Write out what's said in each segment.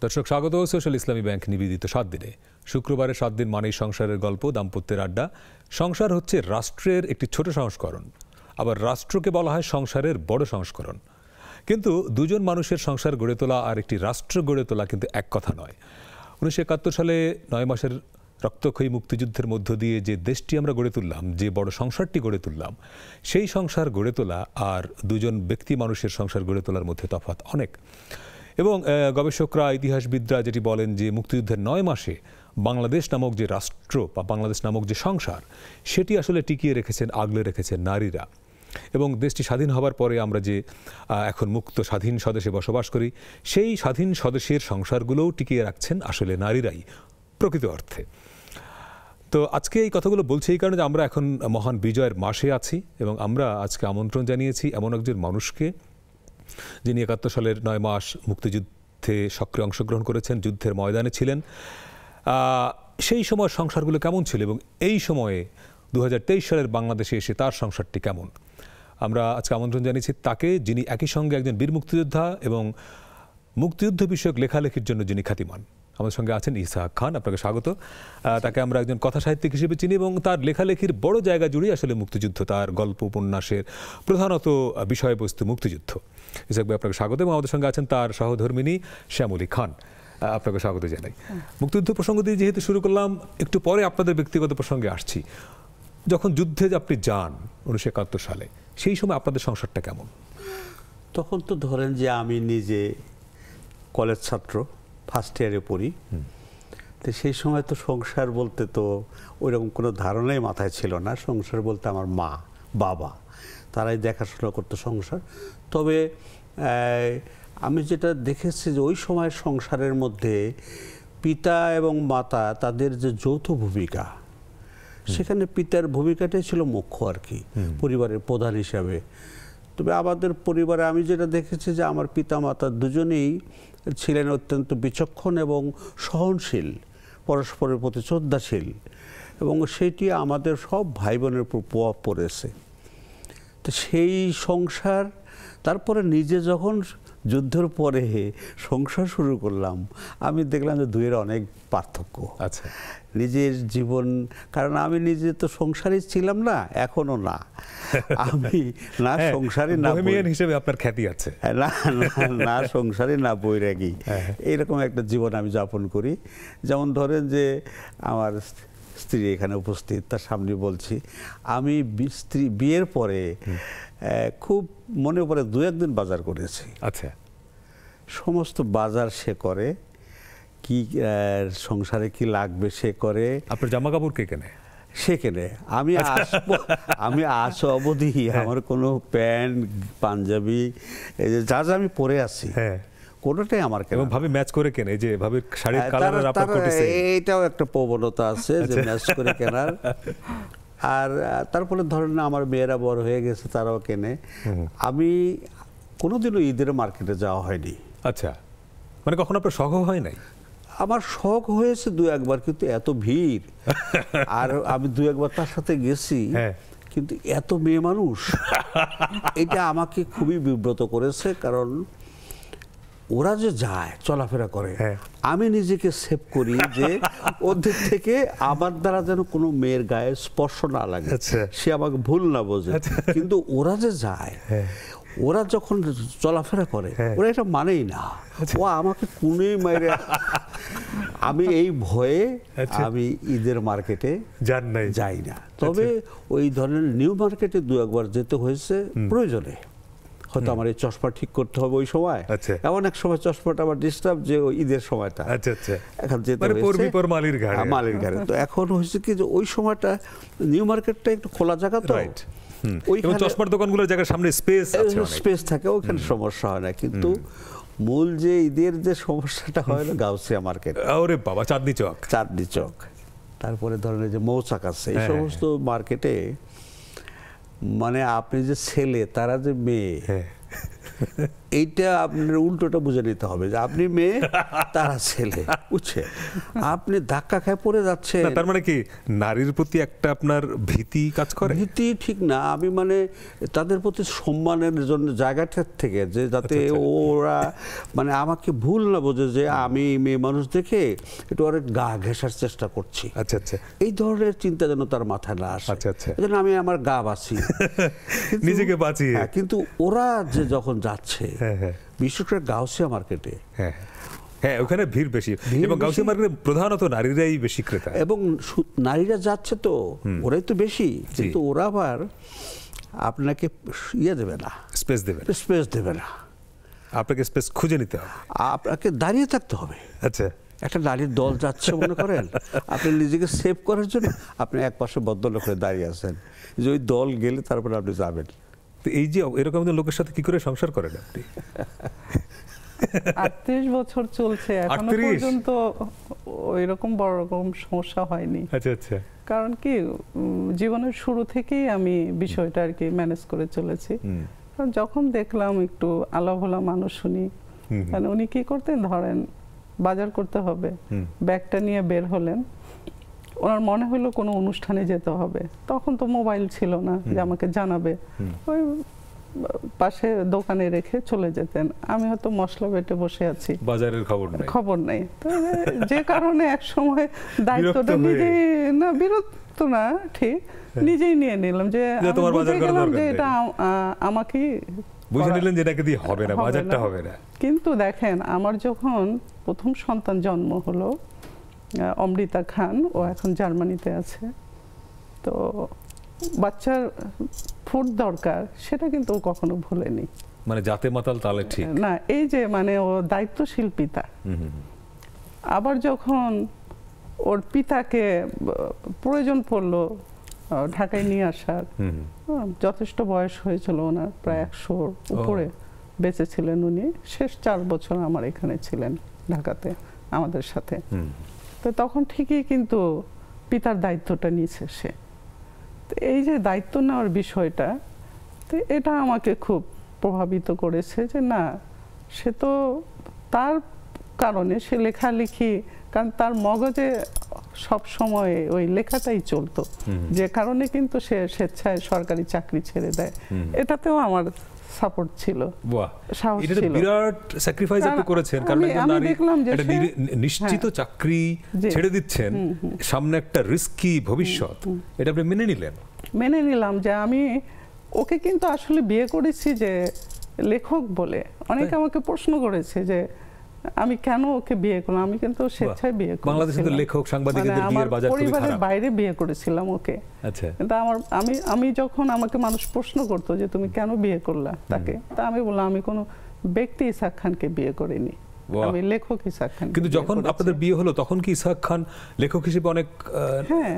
দর্শক, স্বাগত। সোশ্যাল ইসলামী ব্যাংক নিবেদিত সাত দিনে। শুক্রবারে সাত দিন মানেই সংসারের গল্প, দাম্পত্যের আড্ডা। সংসার হচ্ছে রাষ্ট্রের একটি ছোট সংস্করণ। আবার রাষ্ট্রকে বলা হয় সংসারের বড় সংস্করণ। কিন্তু দুজন মানুষের সংসার গড়ে তোলা আর একটি রাষ্ট্র গড়ে তোলা কিন্তু এক কথা নয়। উনিশশো একাত্তর সালে নয় মাসের রক্তক্ষয়ী মুক্তিযুদ্ধের মধ্য দিয়ে যে দেশটি আমরা গড়ে তুললাম, যে বড় সংসারটি গড়ে তুললাম, সেই সংসার গড়ে তোলা আর দুজন ব্যক্তি মানুষের সংসার গড়ে তোলার মধ্যে তফাৎ অনেক। এবং গবেষকরা, ইতিহাসবিদরা যেটি বলেন যে মুক্তিযুদ্ধের নয় মাসে বাংলাদেশ নামক যে রাষ্ট্র বা বাংলাদেশ নামক যে সংসার, সেটি আসলে টিকিয়ে রেখেছেন, আগলে রেখেছেন নারীরা। এবং দেশটি স্বাধীন হবার পরে আমরা যে এখন মুক্ত স্বাধীন স্বদেশে বসবাস করি, সেই স্বাধীন স্বদেশের সংসারগুলোও টিকিয়ে রাখছেন আসলে নারীরাই প্রকৃত অর্থে। তো আজকে এই কথাগুলো বলছি এই কারণে যে আমরা এখন মহান বিজয়ের মাসে আছি এবং আমরা আজকে আমন্ত্রণ জানিয়েছি এমন একজন মানুষকে যিনি একাত্তর সালের নয় মাস মুক্তিযুদ্ধে সক্রিয় অংশগ্রহণ করেছেন, যুদ্ধের ময়দানে ছিলেন। সেই সময় সংসারগুলো কেমন ছিল এবং এই সময়ে দু হাজার তেইশ সালের বাংলাদেশে এসে তার সংসারটি কেমন? আমরা আজকে আমন্ত্রণ জানিয়েছি তাকে, যিনি একই সঙ্গে একজন বীর মুক্তিযোদ্ধা এবং মুক্তিযুদ্ধ বিষয়ক লেখালেখির জন্য যিনি খ্যাতিমান। আমাদের সঙ্গে আছেন ইসাহাক খান, আপনাকে স্বাগত। তাকে আমরা একজন কথা সাহিত্যিক হিসেবে চিনি এবং তার লেখালেখির বড় জায়গা জুড়েই আসলে মুক্তিযুদ্ধ, তার গল্প, উপন্যাসের প্রধানত বিষয়বস্তু মুক্তিযুদ্ধ। ইসাহাক ভাই, আপনাকে স্বাগত এবং আমাদের সঙ্গে আছেন তার সহধর্মিনী শ্যামলী খান। আপনাকে স্বাগত জানাই। মুক্তিযুদ্ধ প্রসঙ্গ দিয়ে যেহেতু শুরু করলাম, একটু পরে আপনাদের ব্যক্তিগত প্রসঙ্গে আসছি। যখন যুদ্ধে আপনি যান, উনিশশো একাত্তর সালে, সেই সময় আপনাদের সংসারটা কেমন? তখন তো ধরেন যে আমি নিজে কলেজ ছাত্র। ফার্স্ট ইয়ারে পড়ি। তো সেই সময় তো সংসার বলতে তো ওইরকম কোনো ধারণাই মাথায় ছিল না। সংসার বলতে আমার মা বাবা তারাই দেখাশোনা করতো সংসার। তবে আমি যেটা দেখেছি যে ওই সময় সংসারের মধ্যে পিতা এবং মাতা তাদের যে যৌথ ভূমিকা সেখানে পিতার ভূমিকাটাই ছিল মুখ্য আর কি পরিবারের প্রধান হিসাবে। তবে আমাদের পরিবারে আমি যেটা দেখেছি যে আমার পিতা মাতা দুজনেই ছিলেন অত্যন্ত বিচক্ষণ এবং সহনশীল, পরস্পরের প্রতি শ্রদ্ধাশীল এবং সেটি আমাদের সব ভাই বোনের উপর প্রভাব পড়েছে। তো সেই সংসার, তারপরে নিজে যখন যুদ্ধের পরে সংসার শুরু করলাম। আমি দেখলাম যে দুয়ের অনেক পার্থক্য। আচ্ছা। নিজের জীবন কারণ আমি নিজে তো সংসারই ছিলাম না এখনও না। আমি না হ্যাঁ, সংসারে না হিসেবে আপনার খ্যাতি আছে। না না- না সংসারে না বৈরাগী হ্যাঁ। এইরকম একটা জীবন আমি যাপন করি। যেমন ধরেন যে আমার স্ত্রী এখানে উপস্থিত তার সামনে বলছি আমি স্ত্রী বিয়ের পরে খুব মনে পড়ে দু একদিন বাজার করেছি। আচ্ছা। সমস্ত বাজার সে করে কি সংসারে কি লাগবে সে করে। আপনার জামা কাপড় কে কেনে? সে কেনে। আমি আচ্ছা। আসব আমি আস অবধি হ্যাঁ। আমার কোনো প্যান্ট পাঞ্জাবি এই যে যা যা আমি পরে আছি হ্যাঁ। কোনোটাই আমার কেনা ভাবে ম্যাচ করে কেনে যে ভাবে শাড়ির হ্যাঁ, কালার আর আপনার কোটি। এইটাও একটা প্রবণতা আছে যে আচ্ছা। ম্যাচ করে কেনার। আর তারপরে ধরেন না আমার মেয়েরা বড় হয়ে গেছে তারাও কেনে। আমি কোনোদিনও ঈদের মার্কেটে যাওয়া হয়নি। আচ্ছা। মানে কখনো আপনার শখ হয় নাই? আমার শখ হয়েছে দু একবার কিন্তু এত ভিড়। আর আমি দু একবার তার সাথে গেছি হ্যাঁ। কিন্তু এত মেয়ে মানুষ। এটা আমাকে খুবই বিব্রত করেছে কারণ ওরা যে যায় চলাফেরা করে হ্যাঁ। আমি নিজেকে সেভ করি যে ওদের থেকে আমার দ্বারা যেন কোনো মেয়ের গায়ে স্পর্শ না লাগে। আচ্ছা। সে আমাকে ভুল না বোঝে। কিন্তু ওরা যে যায় ওরা যখন চলাফেরা করে হ্যাঁ। ওরা এটা মানেই না। ও আমাকে কুনে মেরে আমি এই ভয়ে আচ্ছা। আমি ঈদের মার্কেটে জান নাই। যাই না। তবে ওই ধরনের নিউ মার্কেটে দু একবার যেতে হয়েছে প্রয়োজনে। হয়তো আমার এই চশমা ঠিক করতে হবে ওই সময়। আচ্ছা। এমন এক সময় চশমাটা আমার ডিস্টার্ব যে ওই ঈদের সময়টা। আচ্ছা আচ্ছা। এখন যেতে মানে মালির ঘাড়ে। হ্যাঁ, মালির ঘাড়ে। তো এখন হয়েছে কি যে ওই সময়টা নিউ মার্কেটটা একটু খোলা জায়গা তো। এবং চশমার দোকানগুলোর জায়গার সামনে স্পেস আছে স্পেস থাকে ওখানে সমস্যা হয় না। কিন্তু মূল যে ঈদের যে সমস্যাটা হয় না গাউসিয়া মার্কেট। ওরে বাবা চাঁদনি চক। চাঁদনি চক। তারপরে ধরেন যে মৌচাক আছে এই হ্যাঁ, সমস্ত মার্কেটে মানে আপনি যে ছেলে তারা যে মেয়ে। হ্যাঁ। এইটা আপনার উল্টোটা বুঝে নিতে হবে যে আপনি মেয়ে তারা ছেলে বুঝছে? আপনি ধাক্কা খায় পড়ে যাচ্ছে তার মানে কি নারীর প্রতি একটা আপনার ভীতি কাজ করে? ভীতি ঠিক না আমি মানে তাদের প্রতি সম্মানের জন্য জায়গাটার থেকে যে যাতে আচ্ছা, ওরা মানে আমাকে ভুল না বোঝে যে আমি মেয়ে মানুষ দেখে একটু অনেক গা ঘেঁষার চেষ্টা করছি। আচ্ছা আচ্ছা। এই ধরনের চিন্তা যেন তার মাথায় না আসে। আচ্ছা, আচ্ছা। এজন্য আমি আমার গা বাঁচি। নিজেকে বাঁচিয়ে। হ্যাঁ, কিন্তু ওরা যে যখন যাচ্ছে। বিশেষ করে গাউসিয়া মার্কেটে। হ্যাঁ হ্যাঁ। ওখানে ভিড় বেশি। এবং গাউসিয়া মার্কেটে প্রধানত নারীরাই বেশি ক্রেতা। এবং নারীরা যাচ্ছে তো ওরাই তো বেশি। কিন্তু ওরা আবার আপনাকে ইয়ে দেবে না। স্পেস দেবেন স্পেস দেবে না। আপনাকে স্পেস খুঁজে নিতে হবে। আপনাকে দাঁড়িয়ে থাকতে হবে। আচ্ছা। একটা নারীর দল যাচ্ছে মনে করেন। আপনি নিজেকে সেভ করার জন্য আপনি এক পাশে বদ্ধলোক হয়ে দাঁড়িয়ে আছেন। যে ওই দল গেলে তারপরে আপনি যাবেন। তো এই যে এরকম লোকের সাথে কি করে সংসার করেন আপনি? আটত্রিশ বছর চলছে এখনও পর্যন্ত বড় রকম সমস্যা হয়নি। আচ্ছা আচ্ছা। কারণ কি জীবনের শুরু থেকেই আমি বিষয়টা আর কি ম্যানেজ করে চলেছি। যখন দেখলাম একটু আলাভোলা মানুষ শুনি মানে উনি কি করতেন? ধরেন বাজার করতে হবে। ব্যাগটা নিয়ে বের হলেন ওনার মনে হলো কোনো অনুষ্ঠানে যেতে হবে। তখন তো মোবাইল ছিল না যে আমাকে জানাবে। ওই পাশে দোকানে রেখে চলে যেতেন। আমি হয়তো মশলা বেটে বসে আছি। বাজারের খবর নাই। খবর নেই। তো যে কারণে এক সময় দায়িত্বটা হয়ে। নিজেই না বিরক্ত না ঠিক। নিজেই নিয়ে নিলাম যে তোমার বাজার করার গেলাম যে। এটা আ- আ- আমাকেই বুঝে নিলেন যে এটাকে দিয়ে হবে না বাজারটা হবে না। কিন্তু দেখেন আমার যখন প্রথম সন্তান জন্ম হলো অমৃতা খান ও এখন জার্মানিতে আছে। তো বাচ্চার ফুড দরকার সেটা কিন্তু ও কখনো ভুলেনি। মানে জাতে মাতাল তালে ঠিক। না এই যে মানে ও দায়িত্বশীল পিতা। আবার যখন ওর পিতাকে প্রয়োজন পড়ল ঢাকায় নিয়ে আসার যথেষ্ট বয়স হয়েছিল ওনার প্রায় একশোর উপরে বেঁচে ছিলেন উনি। শেষ চার বছর আমার এখানে ছিলেন ঢাকাতে আমাদের সাথে। তো তখন ঠিকই কিন্তু পিতার দায়িত্বটা নিয়েছে সে। তো এই যে দায়িত্ব নেওয়ার বিষয়টা তো এটা আমাকে খুব প্রভাবিত করেছে যে না সে তো তার কারণে সে লেখালেখি কারণ তার মগজে সব সময় ওই লেখাটাই চলতো। যে কারণে কিন্তু সে স্বেচ্ছায় সরকারি চাকরি ছেড়ে দেয়। এটাতেও আমার সাপোর্ট ছিল। বাহ। এটা তো বিরাট স্যাক্রিফাইস আপনি করেছেন কারণ একজন নারী একটা নিশ্চিত চাকরি ছেড়ে দিচ্ছেন সামনে একটা রিস্কি ভবিষ্যৎ। এটা আপনি মেনে নিলেন? মেনে নিলাম যে আমি ওকে কিন্তু আসলে বিয়ে করেছি যে লেখক বলে। অনেকে আমাকে প্রশ্ন করেছে যে আমি কেন ওকে বিয়ে করলাম? আমি কিন্তু স্বেচ্ছায় বিয়ে করি বাংলাদেশে তো লেখক, সাংবাদিকদের মানে বিয়ের আমার বাজার খুবই পরিবারের খারাপ। বাইরে বিয়ে করেছিলাম ওকে। আচ্ছা। কিন্তু আমার আমি আমি যখন আমাকে মানুষ প্রশ্ন করতো যে তুমি কেন বিয়ে করলা তাকে তা আমি বললাম আমি কোনো ব্যক্তি ইসাক খানকে বিয়ে করিনি। আমি লেখক ইসাক খান কিন্তু যখন আপনাদের বিয়ে হলো তখন কি ইসহাক খান লেখক হিসেবে অনেক হ্যাঁ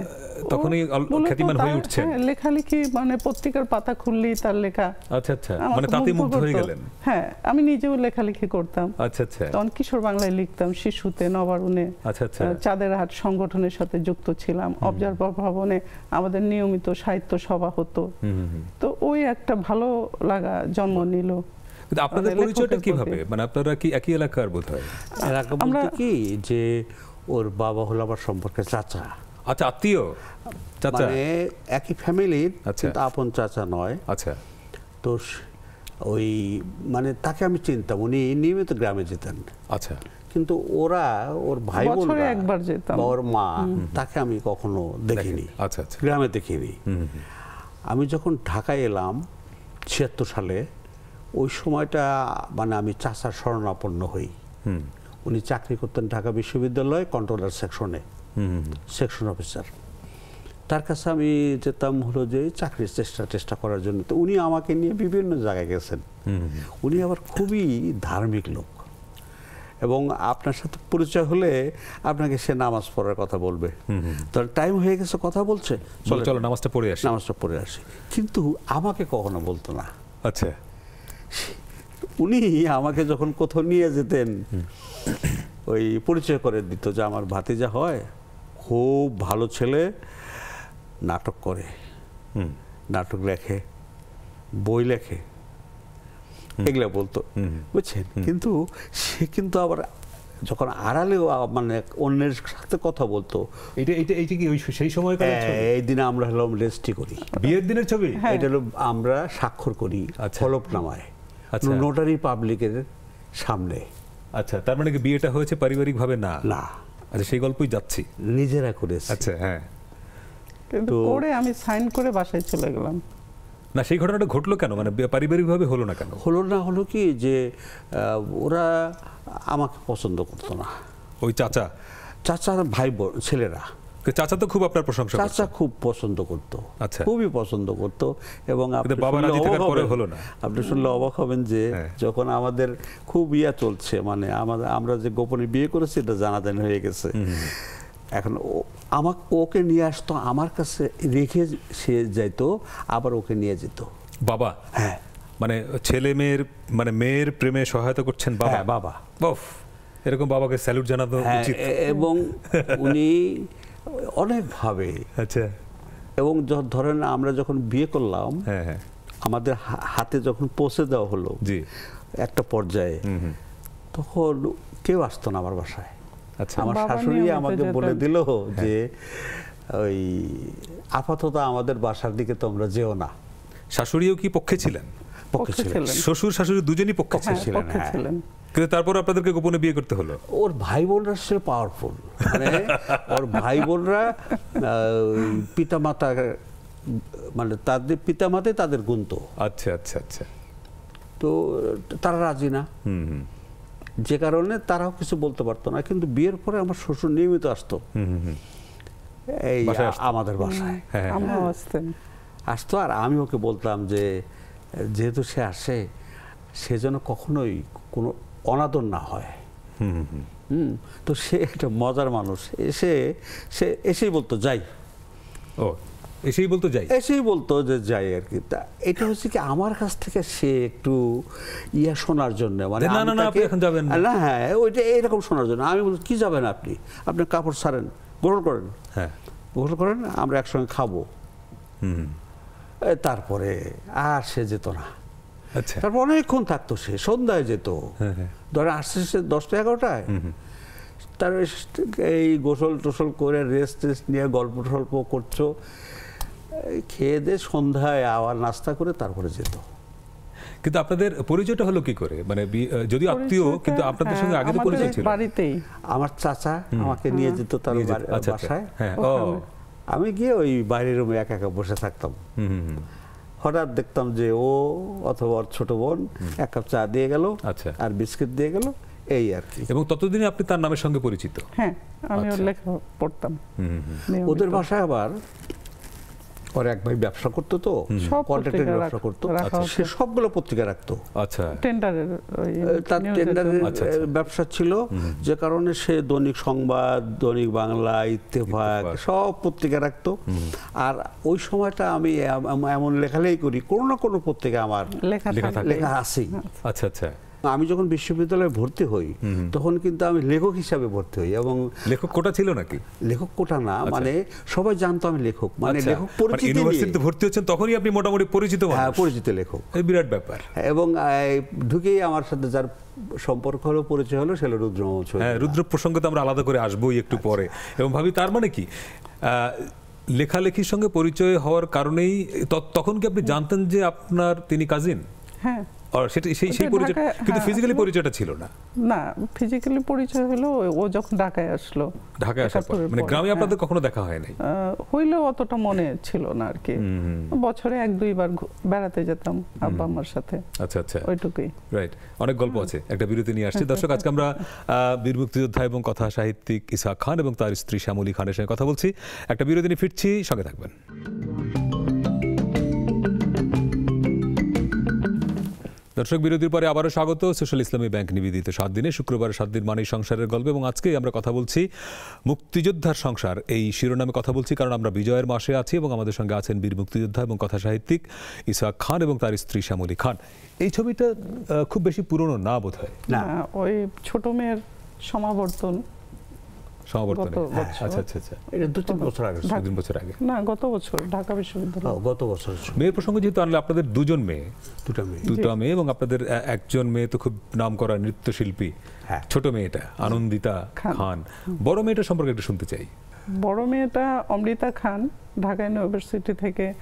তখনই খ্যাতিমান হয়ে উঠছেন। হ্যাঁ, লেখালেখি মানে পত্রিকার পাতা খুললেই তার লেখা আচ্ছা আচ্ছা মানে তাতে মুগ্ধ হয়ে গেলেন। হ্যাঁ আমি নিজেও লেখালেখি করতাম। আচ্ছা আচ্ছা। তখন কিশোর বাংলায় লিখতাম শিশুতে নবারুণে আচ্ছা আচ্ছা। চাঁদের হাট সংগঠনের সাথে যুক্ত ছিলাম। অবজারভার ভবনে আমাদের নিয়মিত সাহিত্য সভা হতো। তো ওই একটা ভালো লাগা জন্ম নিল। কিন্তু আপনাদের পরিচয়টা কীভাবে? মানে আপনারা কি একই এলাকার বোধ হয় এলাকা বলতে কি যে ওর বাবা হলো আমার সম্পর্কে চাচা। আচ্ছা আত্মীয়? চাচা? মানে একই ফ্যামিলির আচ্ছা। কিন্তু আপন চাচা নয়। আচ্ছা। তো ওই মানে তাকে আমি চিনতাম উনি নিয়মিত গ্রামে যেতেন। আচ্ছা। কিন্তু ওরা ওর ভাই বছরে বোনরা একবার যেতাম। ওর মা তাকে আমি কখনো দেখিনি। আচ্ছা আচ্ছা। গ্রামে দেখিনি। আমি যখন ঢাকায় এলাম ছিয়াত্তর সালে ওই সময়টা মানে আমি চাচার শরণাপন্ন হই। হুম। উনি চাকরি করতেন ঢাকা বিশ্ববিদ্যালয়ে কন্ট্রোলার সেকশনে সেকশন অফিসার তার কাছে আমি যেতাম হলো যে চাকরির চেষ্টা চেষ্টা করার জন্য। তো উনি আমাকে নিয়ে বিভিন্ন জায়গায় গেছেন। উনি আবার খুবই ধার্মিক লোক। এবং আপনার সাথে পরিচয় হলে আপনাকে সে নামাজ পড়ার কথা বলবে। তো টাইম হয়ে গেছে কথা বলছে। চলো চলো নামাজটা পড়ে আসি। নামাজটা পড়ে আসি। কিন্তু আমাকে কখনো বলতো না। আচ্ছা। উনি আমাকে যখন কোথাও নিয়ে যেতেন ওই পরিচয় করে দিত যে আমার ভাতিজা হয় খুব ভালো ছেলে নাটক করে নাটক লেখে বই লেখে এগুলো বলতো বুঝছেন? কিন্তু সে কিন্তু আবার যখন আড়ালেও মানে অন্যের সাথে কথা বলতো এটা এটা এইটা কি ওই সেই সময় এই দিনে আমরা হলাম রেজিস্ট্রি করি। বিয়ের দিনের ছবি? এটা হলো আমরা স্বাক্ষর করি আচ্ছা। আচ্ছা। নোটারি পাবলিকের সামনে। আচ্ছা তার মানে কি বিয়েটা হয়েছে পারিবারিক ভাবে না। না। আচ্ছা সেই গল্পই যাচ্ছি। নিজেরা করেছে। আচ্ছা হ্যাঁ। কিন্তু করে আমি সাইন করে বাসায় চলে গেলাম। না সেই ঘটনাটা ঘটলো কেন? মানে পারিবারিক ভাবে হলো না কেন? হলো না হলো কি যে ওরা আমাকে পছন্দ করতো না। ওই চাচা? চাচার ভাই বোন ছেলেরা। চাচা তো খুব আপনার প্রশংসা চাচা খুব পছন্দ করতো। আচ্ছা। খুবই পছন্দ করতো এবং আপনি বাবা শুনলে রাজি থাকার অবাক হবেন। হলো না। আপনি শুনলে অবাক হবেন যে হ্যাঁ। যখন আমাদের খুব ইয়া চলছে মানে আমাদের আমরা যে গোপনে বিয়ে করেছি এটা জানাজানি হয়ে গেছে। এখন আমাকে ওকে নিয়ে আসতো আমার কাছে রেখে সে যাইতো আবার ওকে নিয়ে যেত। বাবা? হ্যাঁ। মানে ছেলে মেয়ের মানে মেয়ের প্রেমে সহায়তা করছেন বাবা? হ্যাঁ বাবা। এরকম বাবাকে স্যালুট জানানো হ্যাঁ উচিত। এবং উনি অনেকভাবে। আচ্ছা। এবং ধরেন আমরা যখন বিয়ে করলাম হ্যাঁ হ্যাঁ। আমাদের হাতে যখন পৌঁছে দেওয়া হলো জি। একটা পর্যায়ে হুম হুম। তখন কেউ আসতো না আমার বাসায়। আচ্ছা। আমার শাশুড়ি আমাকে বলে দিল হ্যাঁ। যে ওই আপাতত আমাদের বাসার দিকে তোমরা যেও না। শাশুড়িও কি পক্ষে ছিলেন? পক্ষে ছিলেন। শ্বশুর শাশুড়ি দুজনই পক্ষে হ্যাঁ, ছিলেন ছিলেন, হ্যাঁ। কিন্তু তারপর আপনাদেরকে গোপনে বিয়ে করতে হলো। ওর ভাই বোনরা সে পাওয়ারফুল মানে ওর ভাই বোনরা পিতা মাতা মানে তাদের পিতা মাতাই তাদের গুনতো আচ্ছা আচ্ছা আচ্ছা। তো তারা রাজি না। হুম হুম। যে কারণে তারাও কিছু বলতে পারতো না কিন্তু বিয়ের পরে আমার শ্বশুর নিয়মিত আসতো। এই আমাদের বাসায়। হ্যাঁ হ্যাঁ। আসতো আর আমি ওকে বলতাম যে যেহেতু সে আসে সে যেন কখনোই কোনো অনাদর না হয়। হুম তো সে একটা মজার মানুষ। এসে সে এসেই বলতো যাই। ও এসেই বলতো যাই। এসেই বলতো যে যাই আর কি। তা এটা হচ্ছে কি আমার কাছ থেকে সে একটু ইয়া শোনার জন্য মানে না, না, না, আপনি এখন যাবেন না। না হ্যাঁ ওইটা এরকম শোনার জন্য। আমি বলি কি যাবেন আপনি? আপনি কাপড় ছাড়েন গোসল করেন। হ্যাঁ। গোসল করেন আমরা একসঙ্গে খাব। হুম। তারপরে আর সে যেত না। তারপর অনেকক্ষণ থাকতো সে সন্ধ্যায় যেত। হ্যাঁ, হ্যাঁ। ধরে আসছে সে দশটা এগারোটায়। তার এই গোসল টোসল করে রেস্ট টেস্ট নিয়ে গল্প টল্প করছ। খেয়ে দিয়ে সন্ধ্যায় আবার নাস্তা করে তারপরে যেত। কিন্তু আপনাদের পরিচয়টা হলো কি করে? মানে যদি আত্মীয় কিন্তু আপনাদের সঙ্গে হ্যাঁ, আগে তো পরিচয় ছিল। বাড়িতেই। আমার চাচা আমাকে নিয়ে যেত তার নিয়ে যেত। বাড়ি- আচ্ছা, আচ্ছা। বাসায়। হ্যাঁ ও। আমি গিয়ে ওই বাইরের রুমে একা একা বসে থাকতাম। হঠাৎ দেখতাম যে ও অথবা ওর ছোট বোন এক কাপ চা দিয়ে গেল আচ্ছা। আর বিস্কিট দিয়ে গেল এই আর কি এবং ততদিনে আপনি তার নামের সঙ্গে পরিচিত হ্যাঁ আমি ওর আচ্ছা। লেখা পড়তাম। ওদের ভাষায় আবার ওর এক ভাই ব্যবসা করতো তো সব কন্ট্রাক্টের ব্যবসা করতো। আচ্ছা, সে সবগুলো পত্রিকা রাখতো। আচ্ছা। টেন্ডারের তার টেন্ডারের। আচ্ছা। ব্যবসা ছিল যে কারণে সে দৈনিক সংবাদ দৈনিক বাংলা ইত্তেফাক। সব পত্রিকা রাখতো। আর ওই সময়টা আমি এম- এমন লেখালেখি করি কোনো না কোনো পত্রিকা আমার লেখা লেখা লেখা আছেই। আচ্ছা আচ্ছা। আমি যখন বিশ্ববিদ্যালয়ে ভর্তি হই তখন কিন্তু আমি লেখক হিসাবে ভর্তি হই এবং লেখক কোটা ছিল নাকি? লেখক কোটা না মানে সবাই জানতো আমি লেখক মানে আচ্ছা, লেখক মানে পরিচিতি নিয়ে- ইউনিভার্সিটিতে ভর্তি হচ্ছেন তখনই আপনি মোটামুটি পরিচিত হ্যাঁ পরিচিত লেখক। এই বিরাট ব্যাপার। এবং ঢুকেই আমার সাথে যার সম্পর্ক হলো পরিচয় হলো সেটা রুদ্র। হ্যাঁ রুদ্র প্রসঙ্গে তো আমরা আলাদা করে আসবোই একটু পরে। এবং ভাবি তার মানে কি? আহ, লেখালেখির সঙ্গে পরিচয় হওয়ার কারণেই তখন কি আপনি জানতেন যে আপনার তিনি কাজিন হ্যাঁ। সেটা সেই সেই পরিচয় কিন্তু ফিজিক্যালি পরিচয়টা ছিল না। না ফিজিক্যালি পরিচয় হলো ও যখন ঢাকায় আসলো। ঢাকায় আসার পর। মানে গ্রামে হ্যাঁ। আপনাদের কখনো দেখা হয় নাই? হইলেও অতটা মনে ছিল না আর কি। বছরে এক দুইবার বেড়াতে যেতাম আব্বা আমার সাথে। আচ্ছা আচ্ছা। ওইটুকুই। রাইট অনেক গল্প আছে একটা বিরতি নিয়ে আসছি। দর্শক আজকে আমরা বীর মুক্তিযোদ্ধা এবং কথা সাহিত্যিক ইসা খান এবং তার স্ত্রী শ্যামলী খানের সঙ্গে কথা বলছি। একটা বিরতি নিয়ে ফিরছি সঙ্গে থাকবেন। দর্শক বিরতির পরে আবারও স্বাগত। সোশ্যাল ইসলামী ব্যাংক নিবেদিত সাত দিনে, শুক্রবার সাত দিন মানেই সংসারের গল্প এবং আজকে আমরা কথা বলছি মুক্তিযোদ্ধার সংসার। এই শিরোনামে কথা বলছি কারণ আমরা বিজয়ের মাসে আছি এবং আমাদের সঙ্গে আছেন বীর মুক্তিযোদ্ধা এবং কথা সাহিত্যিক ইসাক খান এবং তার স্ত্রী শ্যামলী খান। এই ছবিটা খুব বেশি পুরনো না বোধ হয় না, ওই ছোট মেয়ের সমাবর্তন সমাবর্তনে। আচ্ছা আচ্ছা আচ্ছা এটা দু তিন বছর আগে ঢাকা- দুদিন বছর আগে। না গত বছর ঢাকা বিশ্ববিদ্যালয়। গত বছর। মেয়ের প্রসঙ্গ যেহেতু আনলে আপনাদের দুজন মেয়ে দুটা মেয়ে। দুটো মেয়ে এবং আপনাদের একজন মেয়ে তো খুব নাম করা নৃত্যশিল্পী। হ্যাঁ। ছোট মেয়েটা আনন্দিতা খান। খান। বড় মেয়েটা সম্পর্কে একটু শুনতে চাই। বড় মেয়েটা অমৃতা খান ঢাকা ইউনিভার্সিটি থেকে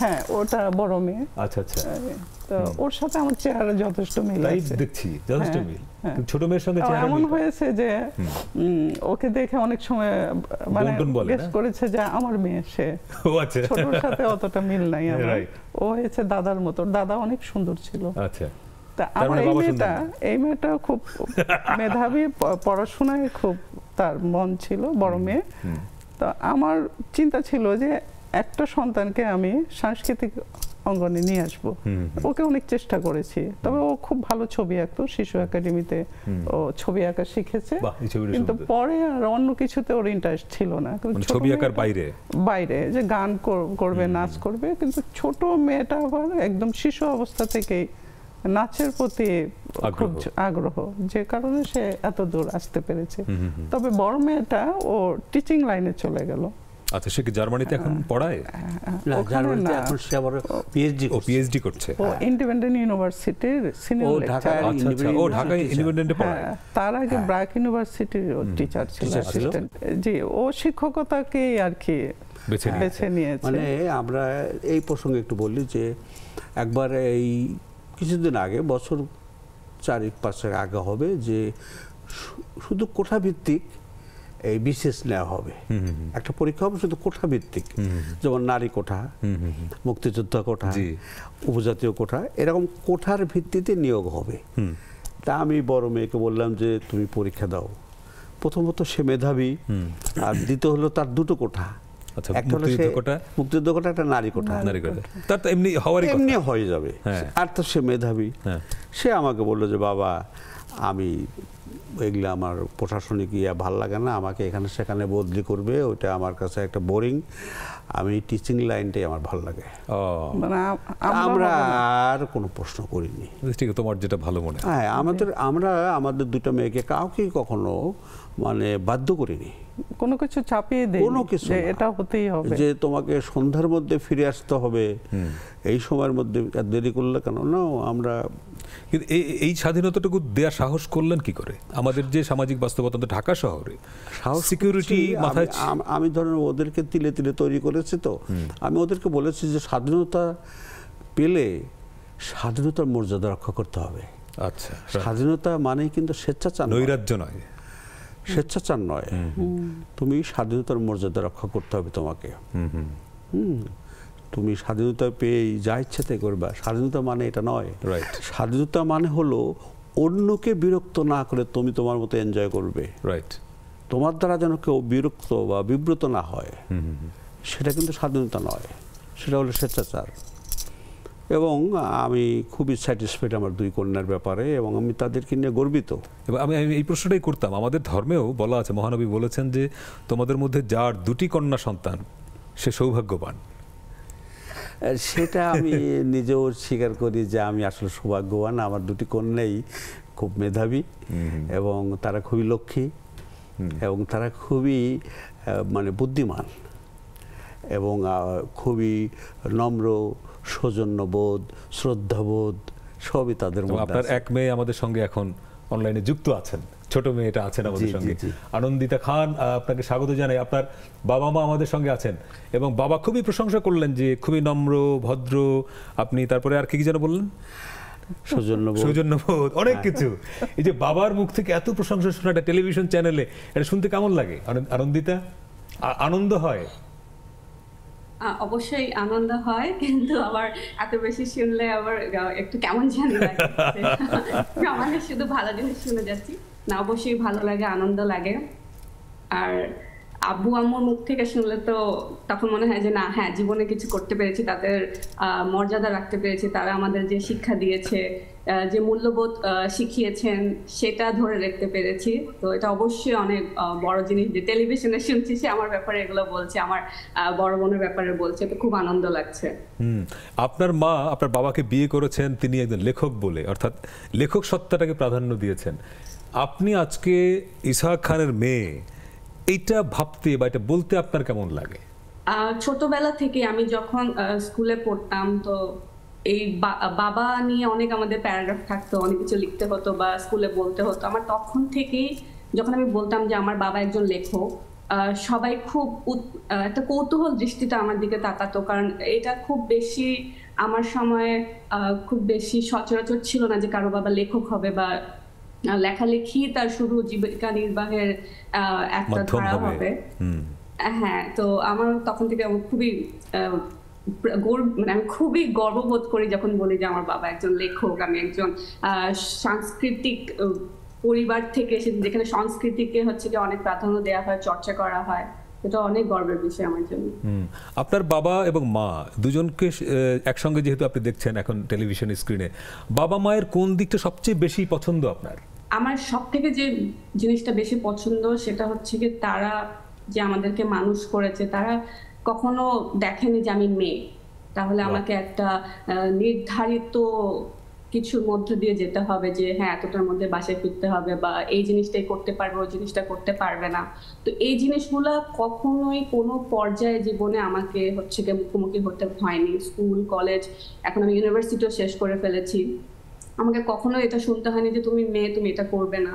হ্যাঁ ওটা বড় মেয়ে। আচ্ছা আচ্ছা। তো ওর সাথে আমার চেহারা যথেষ্ট মিল আছে। দেখছি যথেষ্ট হ্যাঁ, মিল। হ্যাঁ। ছোট মেয়ের সঙ্গে চেহারা এমন হয়েছে যে ওকে দেখে অনেক সময় মানে গেস করেছে যে আমার মেয়ে সে। ও আচ্ছা। ছোটর সাথে অতটা মিল নাই আমার। ও হয়েছে দাদার মতো। দাদা অনেক সুন্দর ছিল। আচ্ছা। তা আমার মানে এই মেয়েটা এই মেয়েটা খুব মেধাবী পড়াশোনায় খুব তার মন ছিল বড় মেয়ে। তো আমার চিন্তা ছিল যে একটা সন্তানকে আমি সাংস্কৃতিক অঙ্গনে নিয়ে আসব। ওকে অনেক চেষ্টা করেছি। তবে ও খুব ভালো ছবি আঁকতো শিশু একাডেমিতে ও ছবি আঁকা শিখেছে। কিন্তু পরে আর অন্য কিছুতে ওর ইন্টারেস্ট ছিল না। মানে ছবি আঁকার বাইরে? বাইরে যে গান করবে নাচ করবে কিন্তু ছোট মেয়েটা আবার একদম শিশু অবস্থা থেকেই নাচের প্রতি খুব। আগ্রহ। যে কারণে সে এত দূর আসতে পেরেছে। তবে বড় মেয়েটা ও টিচিং লাইনে চলে গেল। আচ্ছা সে কি জার্মানিতে এখন পড়ায়? না জার্মানিতে এখন সে আবার পিএইচডি ও পিএইচডি করছে। ও ইন্ডিপেন্ডেন্ট ইউনিভার্সিটির ও সিনিয়র আচ্ছা আচ্ছা ও ঢাকায় ইন্ডিপেন্ডেন্টে পড়ায়? হ্যাঁ তার আগে ব্র্যাক ইউনিভার্সিটির টিচার ছিল Teacher জি ও শিক্ষকতাকে আর কি বেছে নিয়েছে। নিয়েছে। মানে আমরা এই প্রসঙ্গে একটু বললি যে একবার এই কিছুদিন আগে বছর চারিক পাঁচেক আগে হবে যে শুধু কোঠা ভিত্তিক এই বিশেষ নেওয়া হবে। একটা পরীক্ষা হবে শুধু কোঠা ভিত্তিক। যেমন নারী কোঠা মুক্তিযোদ্ধা কোঠা উপজাতীয় কোঠা এরকম কোঠার ভিত্তিতে নিয়োগ হবে। তা আমি বড় মেয়েকে বললাম যে তুমি পরীক্ষা দাও। প্রথমত সে মেধাবী আর দ্বিতীয় হলো তার দুটো কোঠা। আচ্ছা, মুক্তিযুদ্ধ কোঠা একটা নারী কোঠা নারী কথা তার তো এমনি হওয়ারই কথা। এমনি হয়ে যাবে। হ্যাঁ। আর তো সে মেধাবী। হ্যাঁ। সে আমাকে বলল যে বাবা আমি এগুলো আমার প্রশাসনিক ইয়া ভালো লাগে না। আমাকে এখানে সেখানে বদলি করবে। ওইটা আমার কাছে একটা বোরিং আমি টিচিং লাইনটাই আমার ভালো লাগে। ও। মানে আমরা আর কোনো প্রশ্ন করিনি। ঠিক তোমার যেটা ভালো মনে হয়। হ্যাঁ আমাদের আমরা আমাদের দুটো মেয়েকে কাউকেই কখনো মানে বাধ্য করিনি। কোনো কিছু চাপিয়ে দেয় কোনো কিছু যে এটা হতেই হবে। যে তোমাকে সন্ধ্যার মধ্যে ফিরে আসতে হবে এই সময়ের মধ্যে দেরি করলে কেন? না আমরা কিন্তু এই এই স্বাধীনতাটুকু দেওয়ার সাহস করলেন কি করে? আমাদের যে সামাজিক বাস্তবতা ঢাকা শহরে সাহস সিকিউরিটি আমি- মাথায় আমি ধরেন ওদেরকে তিলে তিলে তৈরি করেছি তো। আমি ওদেরকে বলেছি যে স্বাধীনতা পেলে স্বাধীনতার মর্যাদা রক্ষা করতে হবে। আচ্ছা। স্বাধীনতা মানেই কিন্তু স্বেচ্ছাচার নয়। নৈরাজ্য নয়। স্বেচ্ছাচার নয়। তুমি স্বাধীনতার মর্যাদা রক্ষা করতে হবে তোমাকে। তুমি স্বাধীনতা পেয়েই যা ইচ্ছাতে করবা। স্বাধীনতা মানে এটা নয়। রাইট স্বাধীনতা মানে হলো অন্যকে বিরক্ত না করে তুমি তোমার মতো এনজয় করবে। রাইট তোমার দ্বারা যেন কেউ বিরক্ত বা বিব্রত না হয়। সেটা কিন্তু স্বাধীনতা নয়। সেটা হলো স্বেচ্ছাচার। এবং আমি খুবই স্যাটিসফাইড আমার দুই কন্যার ব্যাপারে এবং আমি তাদেরকে নিয়ে গর্বিত। আমি আমি এই প্রশ্নটাই করতাম। আমাদের ধর্মেও বলা আছে মহানবী বলেছেন যে তোমাদের মধ্যে যার দুটি কন্যা সন্তান সে সৌভাগ্যবান। সেটা আমি নিজেও স্বীকার করি যে আমি আসলে সৌভাগ্যবান। আমার দুটি কন্যাই খুব মেধাবী এবং তারা খুবই লক্ষ্মী এবং তারা খুবই মানে বুদ্ধিমান এবং খুবই নম্র সৌজন্যবোধ শ্রদ্ধাবোধ সবই তাদের মধ্যে আপনার এক মেয়ে আমাদের সঙ্গে এখন অনলাইনে যুক্ত আছেন। ছোট মেয়েটা আছেন আমাদের সঙ্গে। আনন্দিতা খান আপনাকে স্বাগত জানাই। আপনার বাবা মা আমাদের সঙ্গে আছেন এবং বাবা খুবই প্রশংসা করলেন যে খুবই নম্র ভদ্র। আপনি তারপরে আর কি কি যেন বললেন? সৌজন্যবোধ। অনেক কিছু। এই যে বাবার মুখ থেকে এত প্রশংসা শোনা একটা টেলিভিশন চ্যানেলে এটা শুনতে কেমন লাগে? আনন্দিতা? আনন্দ হয়? অবশ্যই আনন্দ হয় কিন্তু আবার এত বেশি শুনলে আবার একটু কেমন জানি লাগে। আমাদের শুধু ভালো জিনিস শুনে যাচ্ছি। না অবশ্যই ভালো লাগে আনন্দ লাগে। আর আব্বু আম্মুর মুখ থেকে শুনলে তো তখন মনে হয় যে না হ্যাঁ জীবনে কিছু করতে পেরেছি তাদের আহ, মর্যাদা রাখতে পেরেছি তারা আমাদের যে শিক্ষা দিয়েছে যে মূল্যবোধ শিখিয়েছেন সেটা ধরে রাখতে পেরেছি। তো এটা অবশ্যই অনেক বড় জিনিস যে টেলিভিশনে শুনছি সে আমার ব্যাপারে এগুলো বলছে আমার বড় বোনের ব্যাপারে বলছে তো খুব আনন্দ লাগছে। আপনার মা আপনার বাবাকে বিয়ে করেছেন তিনি একজন লেখক বলে অর্থাৎ লেখক সত্তাটাকে প্রাধান্য দিয়েছেন। আপনি আজকে ইসহাক খানের মেয়ে এইটা ভাবতে বা এটা বলতে আপনার কেমন লাগে? ছোটবেলা থেকে আমি যখন স্কুলে পড়তাম তো এই বা- বাবা নিয়ে অনেক আমাদের প্যারাগ্রাফ থাকতো অনেক কিছু লিখতে হতো বা স্কুলে বলতে হতো। আমার তখন থেকেই যখন আমি বলতাম যে আমার বাবা একজন লেখক আহ, সবাই খুব একটা কৌতূহল দৃষ্টিতে আমার দিকে তাকাতো। কারণ এটা খুব বেশি আমার সময়ে আহ, খুব বেশি সচরাচর ছিল না যে কারও বাবা লেখক হবে বা লেখালেখি তার শুরু জীবিকা নির্বাহের একটা ধারা হবে। হ্যাঁ তো আমার তখন থেকে আমার খুবই মানে আমি খুবই গর্ববোধ করি যখন বলি যে আমার বাবা একজন লেখক আমি একজন সাংস্কৃতিক পরিবার থেকে এসে যেখানে সংস্কৃতিকে হচ্ছে যে অনেক প্রাধান্য দেওয়া হয় চর্চা করা হয়। এটা অনেক গর্বের বিষয় আমার জন্য। আপনার বাবা এবং মা দুজনকে একসঙ্গে যেহেতু আপনি দেখছেন এখন টেলিভিশন স্ক্রিনে বাবা মায়ের কোন দিকটা সবচেয়ে বেশি পছন্দ আপনার? আমার সব থেকে যে জিনিসটা বেশি পছন্দ সেটা হচ্ছে কি তারা যে আমাদেরকে মানুষ করেছে তারা কখনো দেখেনি যে আমি মেয়ে। তাহলে আমাকে একটা নির্ধারিত কিছুর মধ্যে দিয়ে যেতে হবে যে হ্যাঁ এতটার মধ্যে বাসায় ফিরতে হবে বা এই জিনিসটাই করতে পারবে ওই জিনিসটা করতে পারবে না। তো এই জিনিসগুলা কখনোই কোনো পর্যায়ে জীবনে আমাকে হচ্ছে গিয়ে মুখোমুখি হতে হয়নি। স্কুল কলেজ এখন আমি ইউনিভার্সিটিও শেষ করে ফেলেছি। আমাকে কখনো এটা শুনতে হয়নি যে তুমি মেয়ে তুমি এটা করবে না।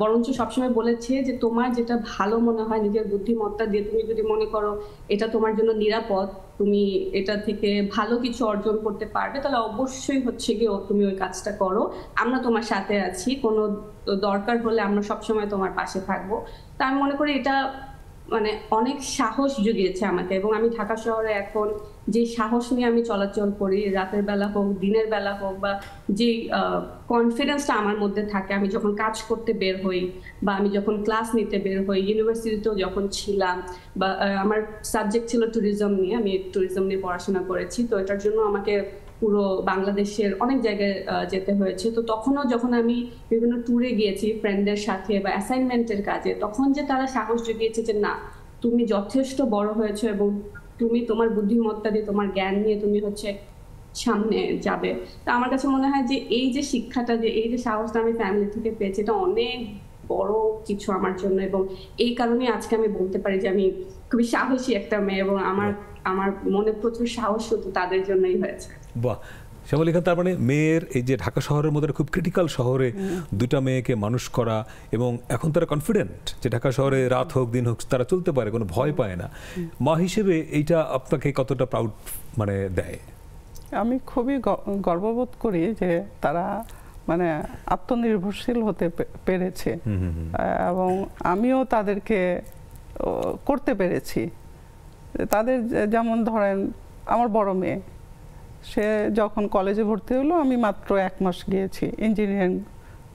বরঞ্চ সবসময় বলেছে যে তোমার যেটা ভালো মনে হয়, নিজের বুদ্ধিমত্তা দিয়ে তুমি যদি মনে করো এটা তোমার জন্য নিরাপদ, তুমি এটা থেকে ভালো কিছু অর্জন করতে পারবে, তাহলে অবশ্যই হচ্ছে গিয়ে তুমি ওই কাজটা করো। আমরা তোমার সাথে আছি, কোনো দরকার হলে আমরা সবসময় তোমার পাশে থাকব। তা আমি মনে করি এটা মানে অনেক সাহস জুগিয়েছে আমাকে এবং আমি ঢাকা শহরে এখন যে সাহস নিয়ে আমি চলাচল করি, রাতের বেলা হোক, দিনের বেলা হোক বা যে কনফিডেন্সটা আমার মধ্যে থাকে, আমি যখন কাজ করতে বের হই বা আমি যখন ক্লাস নিতে বের হই ইউনিভার্সিটিতেও যখন ছিলাম বা আমার সাবজেক্ট ছিল ট্যুরিজম নিয়ে, আমি ট্যুরিজম নিয়ে পড়াশোনা করেছি, তো এটার জন্য আমাকে পুরো বাংলাদেশের অনেক জায়গায় যেতে হয়েছে। তো তখনও যখন আমি বিভিন্ন ট্যুরে গিয়েছি ফ্রেন্ডদের সাথে বা অ্যাসাইনমেন্টের কাজে, তখন যে তারা সাহস জুগিয়েছে যে না, তুমি যথেষ্ট বড় হয়েছো এবং তুমি তোমার বুদ্ধিমত্তা দিয়ে, তোমার জ্ঞান নিয়ে তুমি হচ্ছে সামনে যাবে। তো আমার কাছে মনে হয় যে এই যে শিক্ষাটা যে এই যে সাহসটা আমি ফ্যামিলি থেকে পেয়েছি, এটা অনেক বড় কিছু আমার জন্য এবং এই কারণে আজকে আমি বলতে পারি যে আমি খুবই সাহসী একটা মেয়ে এবং আমার আমার মনে প্রচুর সাহস শুধু তাদের জন্যই হয়েছে। বাহ। শ্যামলিকা তার মানে মেয়ের এই যে ঢাকা শহরের মধ্যে খুব ক্রিটিক্যাল শহরে দুটা মেয়েকে মানুষ করা এবং এখন তারা কনফিডেন্ট যে ঢাকা শহরে রাত হোক দিন হোক তারা চলতে পারে কোনো ভয় পায় না। মা হিসেবে এইটা আপনাকে কতটা প্রাউড মানে দেয়? আমি খুবই গর্ববোধ করি যে তারা মানে আত্মনির্ভরশীল হতে পেরেছে। এবং আমিও তাদেরকে করতে পেরেছি। তাদের যেমন ধরেন আমার বড় মেয়ে সে যখন কলেজে ভর্তি হলো আমি মাত্র এক মাস গিয়েছি। ইঞ্জিনিয়ারিং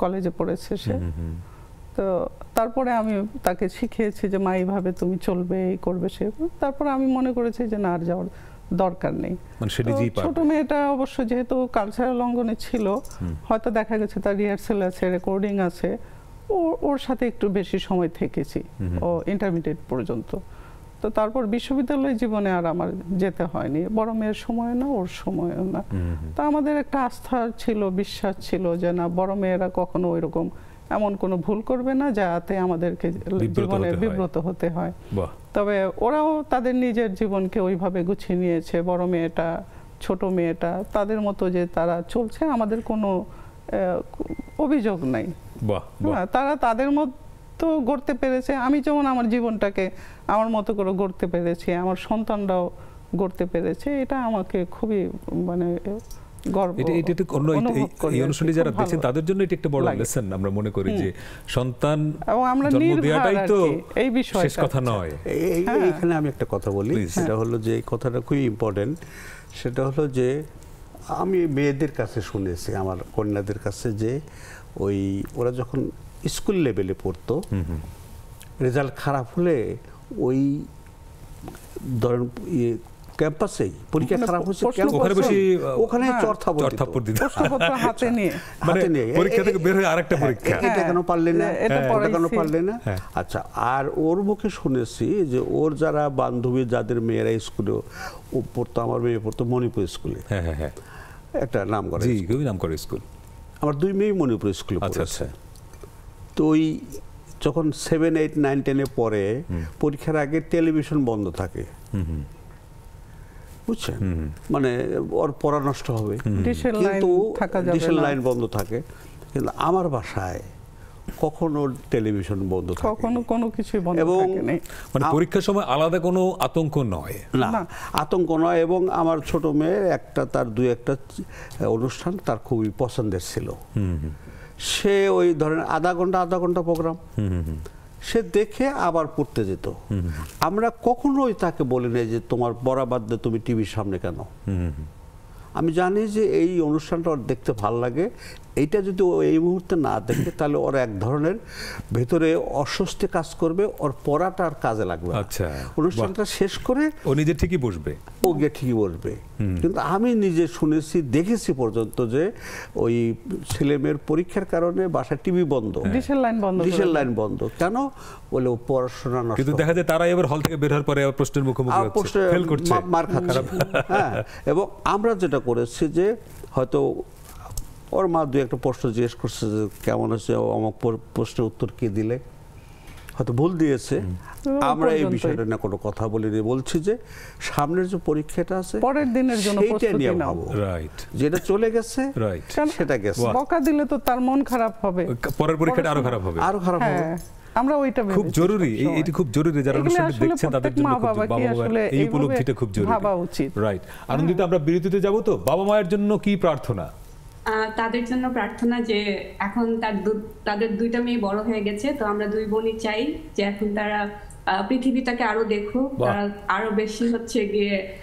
কলেজে পড়েছে সে। তো তারপরে আমি তাকে শিখিয়েছি যে মা এইভাবে তুমি চলবে এই করবে সে তারপরে আমি মনে করেছি যে না আর যাওয়ার দরকার নেই। মানে ছোট মেয়েটা অবশ্য যেহেতু কালচারাল অঙ্গনে ছিল হয়তো দেখা গেছে তার রিহার্সেল আছে রেকর্ডিং আছে। ও ওর সাথে একটু বেশি সময় থেকেছি ও ইন্টারমিডিয়েট পর্যন্ত। তো তারপর বিশ্ববিদ্যালয় জীবনে আর আমার যেতে হয়নি। বড় মেয়ের সময় না ওর সময়ও না। তা আমাদের একটা আস্থা ছিল বিশ্বাস ছিল যে না বড় মেয়েরা কখনো ওইরকম এমন কোনো ভুল করবে না যাতে আমাদেরকে জীবনে বিব্রত হতে হয়। তবে ওরাও তাদের নিজের জীবনকে ওইভাবে গুছিয়ে নিয়েছে। বড় মেয়েটা ছোট মেয়েটা তাদের মতো যে তারা চলছে আমাদের কোনো অভিযোগ নাই। হ্যাঁ, তারা তাদের মতো গড়তে পেরেছে আমি যেমন আমার জীবনটাকে আমার মতো করে গড়তে পেরেছি আমার সন্তানরাও গড়তে পেরেছে এটা আমাকে খুবই মানে এই- যারা। দেখছেন তাদের জন্য এটা একটা বড়। লেসন আমরা মনে করি যে সন্তান তো এই বিষয়টা শেষ কথা নয় হ্যাঁ। এইখানে আমি একটা কথা বলি সেটা হলো যে এই কথাটা খুবই ইম্পর্টেন্ট সেটা হলো যে আমি মেয়েদের কাছে শুনেছি আমার কন্যাদের কাছে যে ওই ওরা যখন স্কুল লেভেলে পড়তো। রেজাল্ট খারাপ হলে ওই ধরেন ইয়ে ক্যাম্পাসেই পরীক্ষা খারাপ হচ্ছে ওখানে বেশি, ওখানে হ্যাঁ, দিত হাতে নিয়ে। মানে হাতে নিয়ে। পরীক্ষা থেকে বের হয়ে আরেকটা হ্যাঁ, পরীক্ষা। এটা কেন পারলে না? হ্যাঁ, এটা হ্যাঁ, কেন পারলে না? হ্যাঁ। আচ্ছা আর ওর মুখে শুনেছি যে ওর যারা বান্ধবী যাদের মেয়েরা স্কুলে ও পড়তো আমার মেয়ে পড়তো মণিপুর স্কুলে। হ্যাঁ হ্যাঁ হ্যাঁ। একটা নাম করে জি খুবই নাম করে স্কুল। আমার দুই মেয়ে মণিপুর স্কুলে আচ্ছা, পড়েছে। তো ওই যখন সেভেন এইট নাইন টেনে পড়ে পরীক্ষার আগে টেলিভিশন বন্ধ থাকে। বুঝছেন? মানে ওর পড়া নষ্ট হবে। কিন্তু ডিশের লাইন বন্ধ থাকে। কিন্তু আমার বাসায় কখনো টেলিভিশন বন্ধ থাকে কখনো কোনো কিছুই বন্ধ এবং মানে পরীক্ষার সময় আলাদা কোনো আতঙ্ক নয়। না না। আতঙ্ক নয় এবং আমার ছোট মেয়ে একটা তার দুই একটা অনুষ্ঠান তার খুবই পছন্দের ছিল। সে ওই ধরেন আধা ঘণ্টা আধা ঘণ্টা প্রোগ্রাম সে দেখে আবার পড়তে যেত। আমরা কখনোই তাকে বলি নাই যে তোমার বরাবাদ দিয়ে তুমি টিভির সামনে কেন? আমি জানি যে এই অনুষ্ঠানটা ওর দেখতে ভালো লাগে এইটা যদি ও এই মুহূর্তে না দেখে তাহলে ওর এক ধরনের ভেতরে অস্বস্তি কাজ করবে ওর পড়াটা আর কাজে লাগবে আচ্ছা, অনুষ্ঠানটা শেষ করে ও নিজে ঠিকই বসবে। ও গিয়ে ঠিকই বসবে। কিন্তু আমি নিজে শুনেছি দেখেছি পর্যন্ত যে ওই ছেলে মেয়ের পরীক্ষার কারণে বাসায় টিভি বন্ধ। ডিশের লাইন বন্ধ ডিশের লাইন বন্ধ। কেন? বলে ও পড়াশোনা নষ্ট। কিন্তু দেখা যায় তারা এবার হল থেকে বের হওয়ার পরে আবার প্রশ্নের মুখোমুখি হচ্ছে। ফেল করছে। মার খাচ্ছে। হ্যাঁ। এবং আমরা যেটা করেছি যে হয়তো ওর মা দু একটা প্রশ্ন জিজ্ঞেস করছে যে কেমন আছে আমার প্রশ্নের উত্তর কে দিলে? হয়তো ভুল দিয়েছে। আমরা এই বিষয়টা না কোনো কথা বলিনি। বলছি যে সামনের যে পরীক্ষাটা আছে পরের দিনের জন্য সেইটা প্রস্তুতি নিয়ে নাও। ভাবো। রাইট যেটা চলে গেছে রাইট সেটা গেছে। বকা দিলে তো তার মন খারাপ হবে। পরের পরীক্ষাটা আরও খারাপ হবে। আরও খারাপ হবে। হ্যাঁ আমরা ওইটা খুব জরুরি। এটি খুব জরুরি। যারা অনুষ্ঠানটি দেখছেন তাদের জন্য খুব বাবা মায়ের আসলে এই উপলব্ধিটা খুব জরুরি। ভাবা উচিত। রাইট আনন্দিত আমরা বিরতিতে যাব তো। বাবা মায়ের জন্য কি প্রার্থনা? তাদের জন্য প্রার্থনা যে এখন তার দু- তাদের দুইটা মেয়ে বড় হয়ে গেছে তো আমরা দুই বোনই চাই যে এখন তারা পৃথিবীটাকে আরও দেখুক তারা আরও বেশি হচ্ছে গিয়ে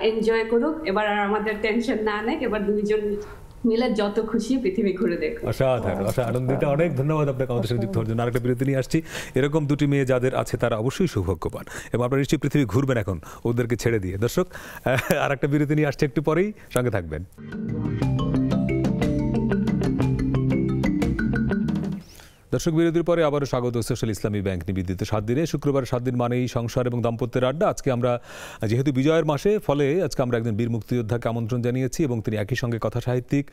এনজয় করুক এবার আর আমাদের টেনশন না নেক এবার দুইজন মিলে যত খুশি পৃথিবী ঘুরে দেখুক। অসাধারণ অসা আনন্দিত অনেক ধন্যবাদ আপনাকে আমাদের সঙ্গে যুক্ত হওয়ার জন্য। আরেকটা বিরতি নিয়ে আসছি। এরকম দুটি মেয়ে যাদের আছে তারা অবশ্যই সৌভাগ্যবান। এবং আপনারা নিশ্চয়ই পৃথিবী ঘুরবেন এখন ওদেরকে ছেড়ে দিয়ে। দর্শক আর একটা বিরতি নিয়ে আসছে একটু পরেই। সঙ্গে থাকবেন। দর্শক বিরতির পরে আবারও স্বাগত সোশ্যাল ইসলামী ব্যাংক নিবেদিত সাত দিনে। শুক্রবার সাত দিন মানেই সংসার এবং দাম্পত্যের আড্ডা। আজকে আমরা যেহেতু বিজয়ের মাসে ফলে আজকে আমরা একজন বীর মুক্তিযোদ্ধাকে আমন্ত্রণ জানিয়েছি এবং তিনি একই সঙ্গে কথা সাহিত্যিক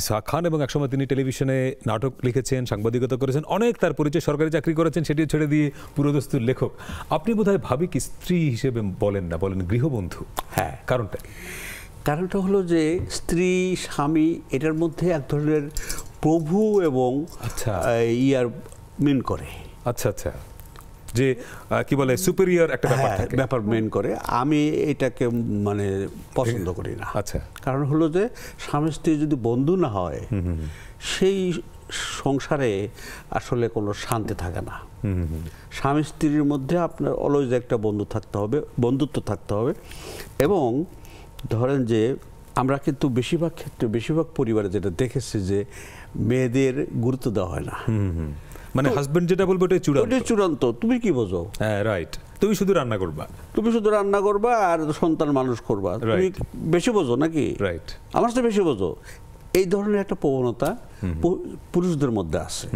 ইসহাক খান এবং একসময় তিনি টেলিভিশনে নাটক লিখেছেন সাংবাদিকতা করেছেন। অনেক তার পরিচয় সরকারি চাকরি করেছেন সেটি ছেড়ে দিয়ে পুরোদস্তুর লেখক। আপনি বোধহয় ভাবিক স্ত্রী হিসেবে বলেন না বলেন গৃহবন্ধু? হ্যাঁ। কারণটা? কারণটা হলো যে স্ত্রী স্বামী এটার মধ্যে এক ধরনের প্রভু এবং আচ্ছা। ইয়ার মিন করে। আচ্ছা আচ্ছা। যে কি বলে সুপেরিয়র একটা ব্যাপার হ্যাঁ, থাকে। ব্যাপার মেন করে। আমি এটাকে মানে পছন্দ করি না। আচ্ছা। কারণ হলো যে স্বামী স্ত্রী যদি বন্ধু না হয় সেই সংসারে আসলে কোনো শান্তি থাকে না। স্বামী স্ত্রীর মধ্যে আপনার অলওয়েজ একটা বন্ধু থাকতে হবে বন্ধুত্ব থাকতে হবে। এবং ধরেন যে আমরা কিন্তু বেশিরভাগ ক্ষেত্রে বেশিরভাগ পরিবারে যেটা দেখেছি যে মেয়েদের গুরুত্ব দেওয়া হয় না। মানে হাজবেন্ড যেটা বলব ওটাই চূড়ান্ত। ওটাই চূড়ান্ত। তুমি কি বোঝো? হ্যাঁ রাইট তুমি শুধু রান্না করবা। তুমি শুধু রান্না করবা আর সন্তান মানুষ করবা। তুমি বেশি বোঝো নাকি? রাইট আমার সাথে বেশি বোঝো। এই ধরনের একটা প্রবণতা পুরুষদের মধ্যে আছে।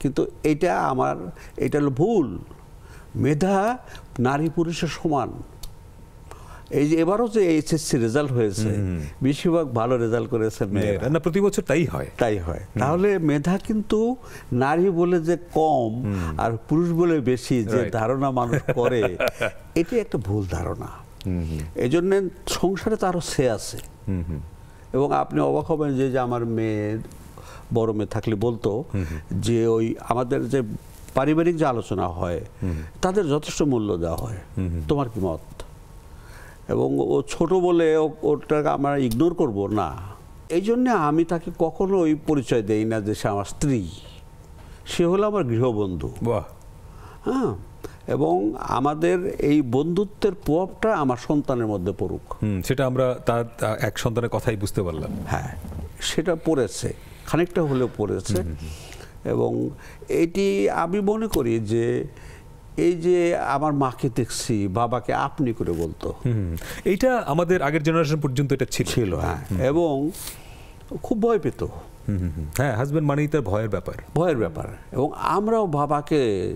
কিন্তু এটা আমার এটা হলো ভুল। মেধা নারী পুরুষের সমান। এই যে এবারও যে এইচএসসি রেজাল্ট হয়েছে বেশিরভাগ ভালো রেজাল্ট করেছে মেয়েরা। না প্রতি বছর তাই হয়। তাই হয়। তাহলে মেধা কিন্তু নারী বলে যে কম আর পুরুষ বলে বেশি যে ধারণা মানুষ করে এটি একটা ভুল ধারণা। এই জন্য সংসারে তারও সে আছে। এবং আপনি অবাক হবেন যে যে আমার মেয়ে বড় মেয়ে থাকলে বলতো যে ওই আমাদের যে পারিবারিক যে আলোচনা হয় তাদের যথেষ্ট মূল্য দেওয়া হয়। তোমার কি মত? এবং ও ছোট বলে ও- ওটাকে আমরা ইগনোর করব না। এই জন্যে আমি তাকে কখনো ওই পরিচয় দেই না যে সে আমার স্ত্রী। সে হলো আমার গৃহবন্ধু। বাহ। হ্যাঁ এবং আমাদের এই বন্ধুত্বের প্রভাবটা আমার সন্তানের মধ্যে পড়ুক। হুম, সেটা আমরা তার এক সন্তানের কথাই বুঝতে পারলাম। হ্যাঁ সেটা পড়েছে খানিকটা হলেও পড়েছে। এবং এটি আমি মনে করি যে এই যে আমার মাকে দেখছি বাবাকে আপনি করে বলতো। এইটা আমাদের আগের জেনারেশন পর্যন্ত এটা ছিল। ছিল হ্যাঁ। এবং খুব ভয় পেত। হ্যাঁ হাজব্যান্ড মানেই তার ভয়ের ব্যাপার। ভয়ের ব্যাপার। এবং আমরাও বাবাকে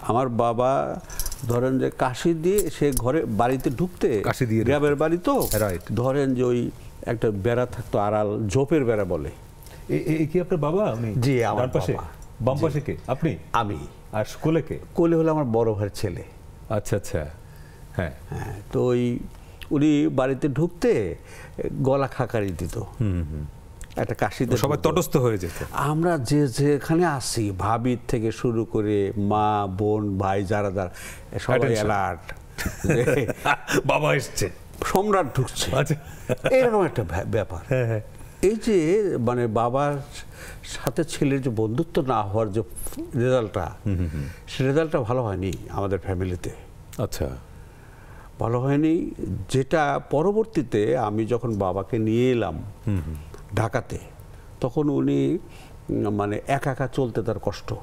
আমার বাবা ধরেন যে কাশি দিয়ে সে ঘরে বাড়িতে ঢুকতে কাশি দিয়ে গ্রামের বাড়ি তো. ধরেন যে ওই একটা বেড়া থাকতো আড়াল ঝোপের বেড়া বলে। কি আপনার বাবা? জি আমার পাশে। বাম পাশে কে? আপনি? আমি। আর কোলে কে? কোলে হলো আমার বড় ভাইয়ের ছেলে। আচ্ছা আচ্ছা। হ্যাঁ। হ্যাঁ তো ওই উনি বাড়িতে ঢুকতে গলা খাকারি দিত। একটা কাশিতে সবাই তটস্থ হয়ে যেত। আমরা যে যেখানে আসি ভাবির থেকে শুরু করে মা বোন ভাই যারা যারা সবাই অ্যালার্ট বাবা এসছে। সম্রাট ঢুকছে। আচ্ছা। এরকম একটা ব্যা- ব্যাপার। হ্যাঁ হ্যাঁ। এই যে মানে বাবার সাথে ছেলের যে বন্ধুত্ব না হওয়ার যে রেজাল্টটা সে রেজাল্টটা ভালো হয়নি আমাদের ফ্যামিলিতে। আচ্ছা। ভালো হয়নি। যেটা পরবর্তীতে আমি যখন বাবাকে নিয়ে এলাম ঢাকাতে তখন উনি মানে একা একা চলতে তার কষ্ট।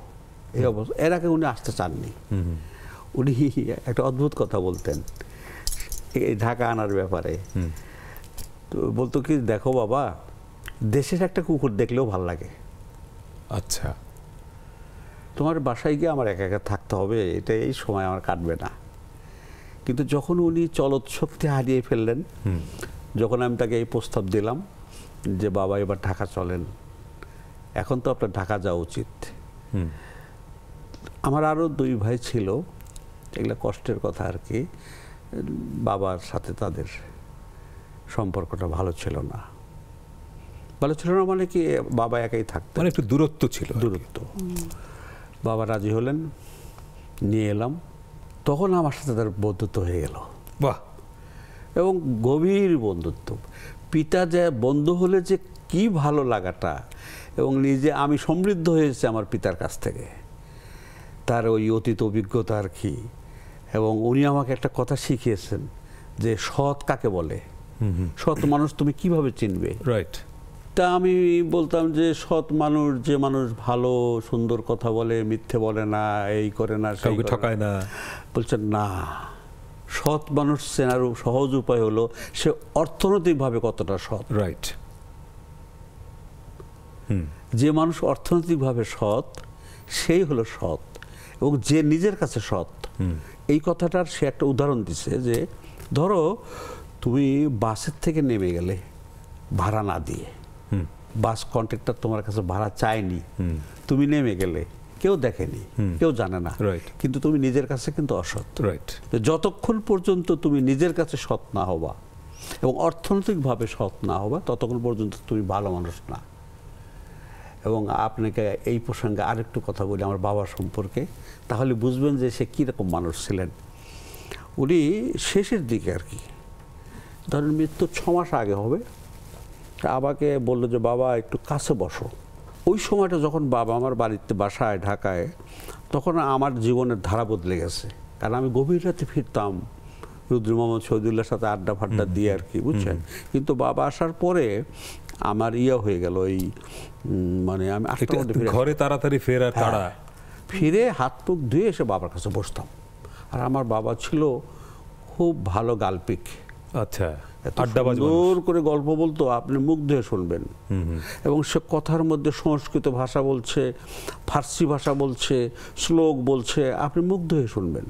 এই অবস্থা এর আগে উনি আসতে চাননি। উনি একটা অদ্ভুত কথা বলতেন এই ঢাকা আনার ব্যাপারে। তো বলতো কি দেখো বাবা দেশের একটা কুকুর দেখলেও ভালো লাগে। আচ্ছা। তোমার বাসায় গিয়ে আমার একা একা থাকতে হবে এটা এই সময় আমার কাটবে না। কিন্তু যখন উনি চলত শক্তি হারিয়ে ফেললেন যখন আমি তাকে এই প্রস্তাব দিলাম যে বাবা এবার ঢাকা চলেন। এখন তো আপনার ঢাকা যাওয়া উচিত। আমার আরও দুই ভাই ছিল এগুলো কষ্টের কথা আর কি। বাবার সাথে তাদের সম্পর্কটা ভালো ছিল না। ভালো ছিল না মানে কি বাবা একাই থাকতো মানে একটু দূরত্ব ছিল দূরত্ব। বাবা রাজি হলেন নিয়ে এলাম। তখন আমার সাথে তার বন্ধুত্ব হয়ে গেল। বাহ! এবং গভীর বন্ধুত্ব। পিতা যে বন্ধু হলে যে কি ভালো লাগাটা এবং নিজে আমি সমৃদ্ধ হয়েছে আমার পিতার কাছ থেকে তার ওই অতীত অভিজ্ঞতা আর কি। এবং উনি আমাকে একটা কথা শিখিয়েছেন যে সৎ কাকে বলে? সৎ মানুষ তুমি কীভাবে চিনবে? রাইট তা আমি বলতাম যে সৎ মানুষ যে মানুষ ভালো সুন্দর কথা বলে মিথ্যে বলে না এই করে না কাউকে ঠকায় না। বলছেন না সৎ মানুষ চেনার সহজ উপায় হলো সে অর্থনৈতিকভাবে কতটা সৎ। রাইট যে মানুষ অর্থনৈতিকভাবে সৎ সেই হলো সৎ এবং যে নিজের কাছে সৎ। এই কথাটার সে একটা উদাহরণ দিছে যে ধরো তুমি বাসের থেকে নেমে গেলে ভাড়া না দিয়ে বাস কন্ট্রাক্টর তোমার কাছে ভাড়া চায়নি। তুমি নেমে গেলে কেউ দেখেনি কেউ জানে না. কিন্তু তুমি নিজের কাছে কিন্তু অসৎ। রাইট যতক্ষণ পর্যন্ত তুমি নিজের কাছে সৎ না হবা এবং অর্থনৈতিকভাবে সৎ না হবা ততক্ষণ পর্যন্ত তুমি ভালো মানুষ না। এবং আপনাকে এই প্রসঙ্গে আরেকটু কথা বলি আমার বাবা সম্পর্কে। তাহলে বুঝবেন যে সে কীরকম মানুষ ছিলেন। উনি শেষের দিকে আর কি। ধরেন মৃত্যুর ছ মাস আগে হবে। আমাকে বলল যে বাবা একটু কাছে বসো। ওই সময়টা যখন বাবা আমার বাড়িতে বাসায় ঢাকায় তখন আমার জীবনের ধারা বদলে গেছে। কারণ আমি গভীর রাতে ফিরতাম রুদ্র মোহাম্মদ শহীদুল্লাহর সাথে আড্ডা ফাড্ডা দিয়ে আর কি বুঝছেন? কিন্তু বাবা আসার পরে আমার ইয়ে হয়ে গেল ওই মানে আমি ঘরে তাড়াতাড়ি ফেরা তাড়া হ্যাঁ। ফিরে হাত মুখ ধুয়ে এসে বাবার কাছে বসতাম। আর আমার বাবা ছিল খুব ভালো গাল্পিক। আচ্ছা। সুন্দর করে গল্প বলতো আপনি মুখ ধুয়ে শুনবেন। এবং সে কথার মধ্যে সংস্কৃত ভাষা বলছে ফার্সি ভাষা বলছে শ্লোক বলছে আপনি মুখ ধুয়ে শুনবেন।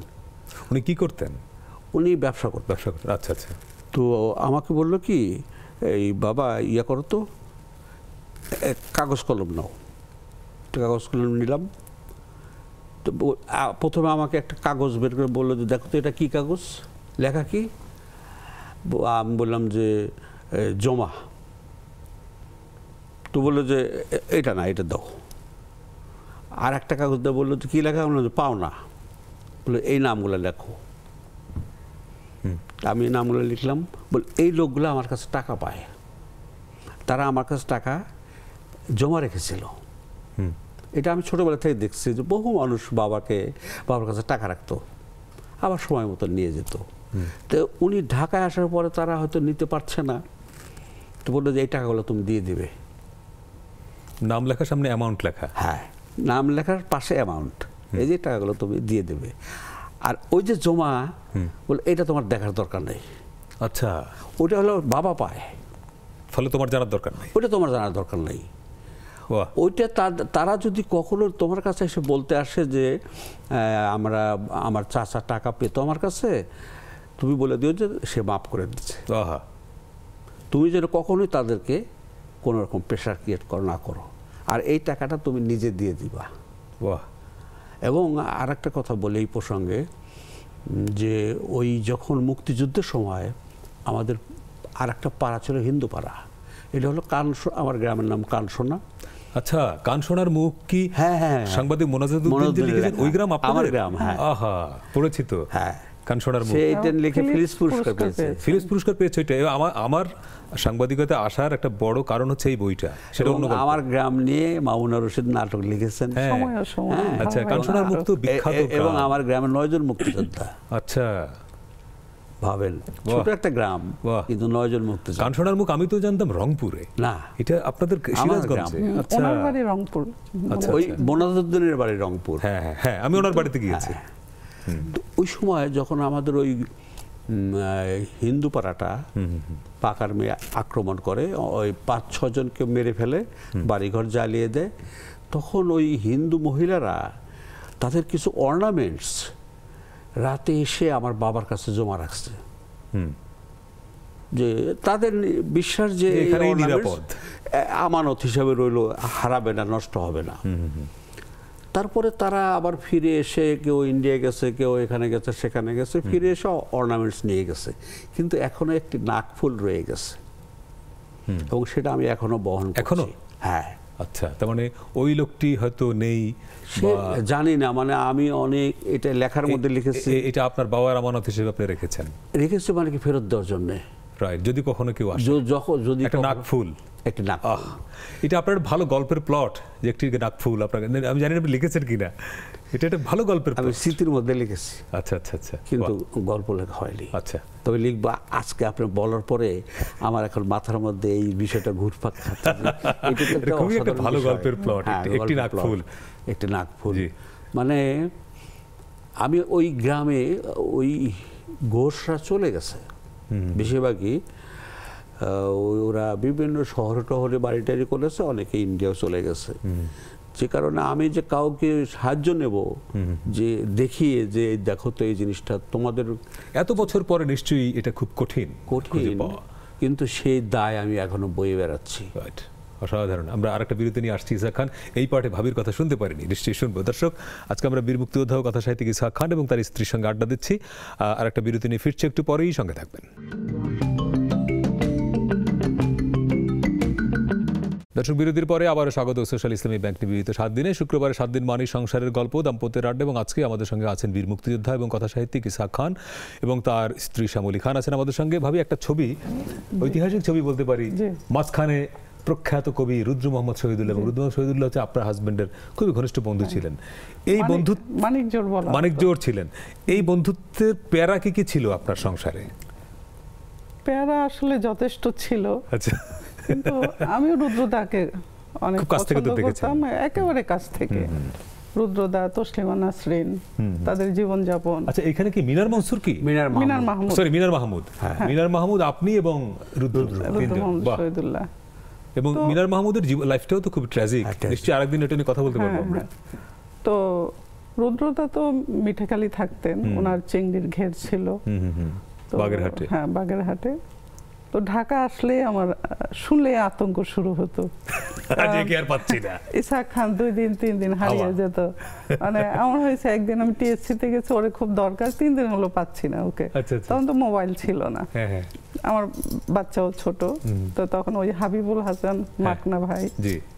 উনি কি করতেন? উনি ব্যবসা করতেন। ব্যবসা করতেন আচ্ছা আচ্ছা। তো আমাকে বলল কি এই বাবা ইয়া করো তো কাগজ কলম নাও। কাগজ কলম নিলাম। তো প্রথমে আমাকে একটা কাগজ বের করে বলল যে দেখো তো এটা কি কাগজ? লেখা কি? আমি বললাম যে জমা। তো বলল যে এটা না এটা দাও। আর একটা কাগজ দিয়ে বলল যে কী লেখা? বলল যে পাও না। বলল এই নামগুলো লেখো। আমি এই নামগুলো লিখলাম। বল এই লোকগুলো আমার কাছে টাকা পায়। তারা আমার কাছে টাকা জমা রেখেছিল। এটা আমি ছোটোবেলা থেকে দেখছি যে বহু মানুষ বাবাকে বাবার কাছে টাকা রাখতো। আবার সময় মতো নিয়ে যেত। তো উনি ঢাকায় আসার পরে তারা হয়তো নিতে পারছে না। তো বলল যে এই টাকাগুলো তুমি দিয়ে দিবে। নাম লেখার সামনে অ্যামাউন্ট লেখা। হ্যাঁ নাম লেখার পাশে অ্যামাউন্ট এই যে টাকাগুলো তুমি দিয়ে দেবে। আর ওই যে জমা বলে এটা তোমার দেখার দরকার নেই। আচ্ছা। ওটা হলো বাবা পায়। ফলে তোমার জানার দরকার নেই। ওটা তোমার জানার দরকার নেই। ওইটা তারা যদি কখনো তোমার কাছে এসে বলতে আসে যে আমরা আমার চাচা টাকা পেতো আমার কাছে তুমি বলে দিও যে সে মাফ করে দিচ্ছে। তুমি যেন কখনোই তাদেরকে কোনো রকম প্রেশার ক্রিয়েট করো না করো। আর এই টাকাটা তুমি নিজে দিয়ে দিবা। বাহ। এবং আর একটা কথা বলে এই প্রসঙ্গে যে ওই যখন মুক্তিযুদ্ধের সময় আমাদের আর একটা পাড়া ছিল হিন্দু পাড়া এটা হলো কানসো আমার গ্রামের নাম কানসোনা। আচ্ছা কান শোনার মুখ কি হ্যাঁ, হ্যাঁ, হ্যাঁ। সাংবাদিক যে ওই গ্রাম আমার গ্রাম, হ্যাঁ। পড়েছি তো হ্যাঁ। কান শোনার মুখ সে এটা লিখে ফিলিপস পুরস্কার পেয়েছে। ফিলিপস পুরস্কার পেয়েছে এবার আমার আমার সাংবাদিকতা আসার একটা বড় কারণ হচ্ছে এই বইটা। সেটা অন্য আমার গ্রাম নিয়ে মামুনা রশিদ নাটক লিখেছেন। হ্যাঁ। সময় সময়। হ্যাঁ। আচ্ছা বিখ্যাত এবং আমার গ্রামে নয়জন মুক্তিযোদ্ধা। আচ্ছা। ভাবেন। ছোট একটা গ্রাম বাহ। কিন্তু নয়জন মুক্তিযোদ্ধা। কানসোনার মুখ আমি তো জানতাম রংপুরে। না। এটা আপনাদের সিরাজগঞ্জে? আচ্ছা। ওনার বাড়ি রংপুর। আচ্ছা, ওই আচ্ছা। বনাদুদ্দিনের বাড়ি রংপুর। হ্যাঁ হ্যাঁ হ্যাঁ আমি ওনার বাড়িতে গিয়েছি। ওই সময় যখন আমাদের ওই হিন্দু পাড়াটা পাকার মেয়ে আক্রমণ করে ওই পাঁচ ছজনকে মেরে ফেলে বাড়িঘর জ্বালিয়ে দেয় তখন ওই হিন্দু মহিলারা তাদের কিছু অর্নামেন্টস রাতে এসে আমার বাবার কাছে জমা রাখছে। হুম। যে তাদের বিশ্বাস যে। আমানত হিসাবে রইল হারাবে না নষ্ট হবে না। তারপরে তারা আবার ফিরে এসে কেউ ইন্ডিয়া গেছে কেউ এখানে গেছে সেখানে গেছে ফিরে এসে অর্নামেন্টস নিয়ে গেছে। কিন্তু এখনও একটি নাকফুল রয়ে গেছে। এবং সেটা আমি এখনও বহন এখনও? হ্যাঁ। আচ্ছা তার মানে ওই লোকটি হয়তো নেই জানি না মানে আমি অনেক এটা লেখার মধ্যে লিখেছি। এটা আপনার বাবার আমানত হিসেবে আপনি রেখেছেন। রেখেছি মানে কি ফেরত দেওয়ার জন্য? রাইট যদি কখনো কেউ আসে। যখন যদি একটা নাকফুল একটি নাক আহ এটা আপনার ভালো গল্পের প্লট যে একটি নাকফুল আপনাকে। আমি জানি আপনি লিখেছেন কিনা। এটা একটা ভালো গল্পের আমি স্মৃতির মধ্যে লিখেছি। আচ্ছা আচ্ছা আচ্ছা। কিন্তু গল্প লেখা হয়নি। আচ্ছা। তবে লিখব আজকে আপনি বলার পরে আমার এখন মাথার মধ্যে এই বিষয়টা ঘুরপাক খুবই একটা ভালো গল্পের হ্যাঁ, একটি- একটি গল্পের নাকফুল। একটি নাকফুল জি। মানে আমি ওই গ্রামে ওই ঘোষরা চলে গেছে। বেশিরভাগই ওরা বিভিন্ন শহর টহরে বাড়ি টাড়ি করেছে অনেকে ইন্ডিয়াও চলে গেছে। যে কারণে আমি যে কাউকে সাহায্য নেব যে দেখিয়ে যে দেখো তো এই জিনিসটা তোমাদের এত বছর পরে নিশ্চয়ই এটা খুব কঠিন কঠিন কিন্তু সেই দায় আমি এখনও বয়ে বেড়াচ্ছি। রাইট অসাধারণ। আমরা আরেকটা বিরতি নিয়ে আসছি ইসা খান। এই পার্টে ভাবির কথা শুনতে পারিনি নিশ্চয়ই শুনব। দর্শক আজকে আমরা বীর মুক্তিযোদ্ধা ও কথা সাহিত্যিক ইসা খান এবং তার স্ত্রীর সঙ্গে আড্ডা দিচ্ছি। আর একটা বিরতি নিয়ে ফিরছে একটু পরেই সঙ্গে থাকবেন। দর্শক বিরতির পরে আবারও স্বাগত সোশ্যাল ইসলামী ব্যাংক নিবেদিত সাত দিনে শুক্রবারে সাত দিন মানেই সংসারের গল্প দাম্পত্যের আড্ডা এবং আজকে আমাদের সঙ্গে আছেন বীর মুক্তিযোদ্ধা এবং কথা সাহিত্যিক ইসাক খান এবং তার স্ত্রী শ্যামলী খান আছেন আমাদের সঙ্গে। ভাবি একটা ছবি ঐতিহাসিক ছবি বলতে পারি। মাঝখানে প্রখ্যাত কবি রুদ্র মোহাম্মদ শহীদুল্লাহ এবং রুদ্র শহীদুল্লাহ হচ্ছে আপনার হাজবেন্ডের খুবই ঘনিষ্ঠ বন্ধু ছিলেন। এই বন্ধু মানিক জোর মানিক জোর ছিলেন। এই বন্ধুত্বের প্যারা কি কি ছিল আপনার সংসারে? প্যারা আসলে যথেষ্ট ছিল। আচ্ছা। কিন্তু আমিও রুদ্রদাকে অনেক কাছ থেকে তো পছন্দ করতাম একেবারে কাছ থেকে। রুদ্রদা তসলিমা নাসরিন তাদের জীবনযাপন। আচ্ছা এখানে কি মিনার মনসুর কি? মিনার মিনার মাহমুদ। সরি মিনার মাহমুদ। মিনার মাহমুদ আপনি এবং রুদ্র। শহীদুল্লাহ এবং মিনার মাহমুদের লাইফটাও তো খুব ট্র্যাজিক হ্যাঁ। নিশ্চয়ই আরেকদিন এটা নিয়ে কথা বলতে পারব হ্যাঁ, আমরা। হ্যাঁ। তো রুদ্রদা তো মিঠেখালি থাকতেন ওনার চিংড়ির ঘের ছিল। বাগেরহাটে। হ্যাঁ বাগেরহাটে। তো ঢাকা আসলে আমার শুনলে আতঙ্ক শুরু হতো। আর পাচ্ছি না? ইসাক খান দুই দিন তিন দিন হারিয়ে যেত। মানে আমার হয়েছে একদিন আমি টিএসসি তে গেছি ওরে খুব দরকার তিন দিন হলো পাচ্ছি না ওকে। আচ্ছা, আচ্ছা। তখন তো মোবাইল ছিল না। হ্যাঁ হ্যাঁ। আমার বাচ্চাও ছোট তো তখন ওই হাবিবুল হাসান মাকনা ভাই।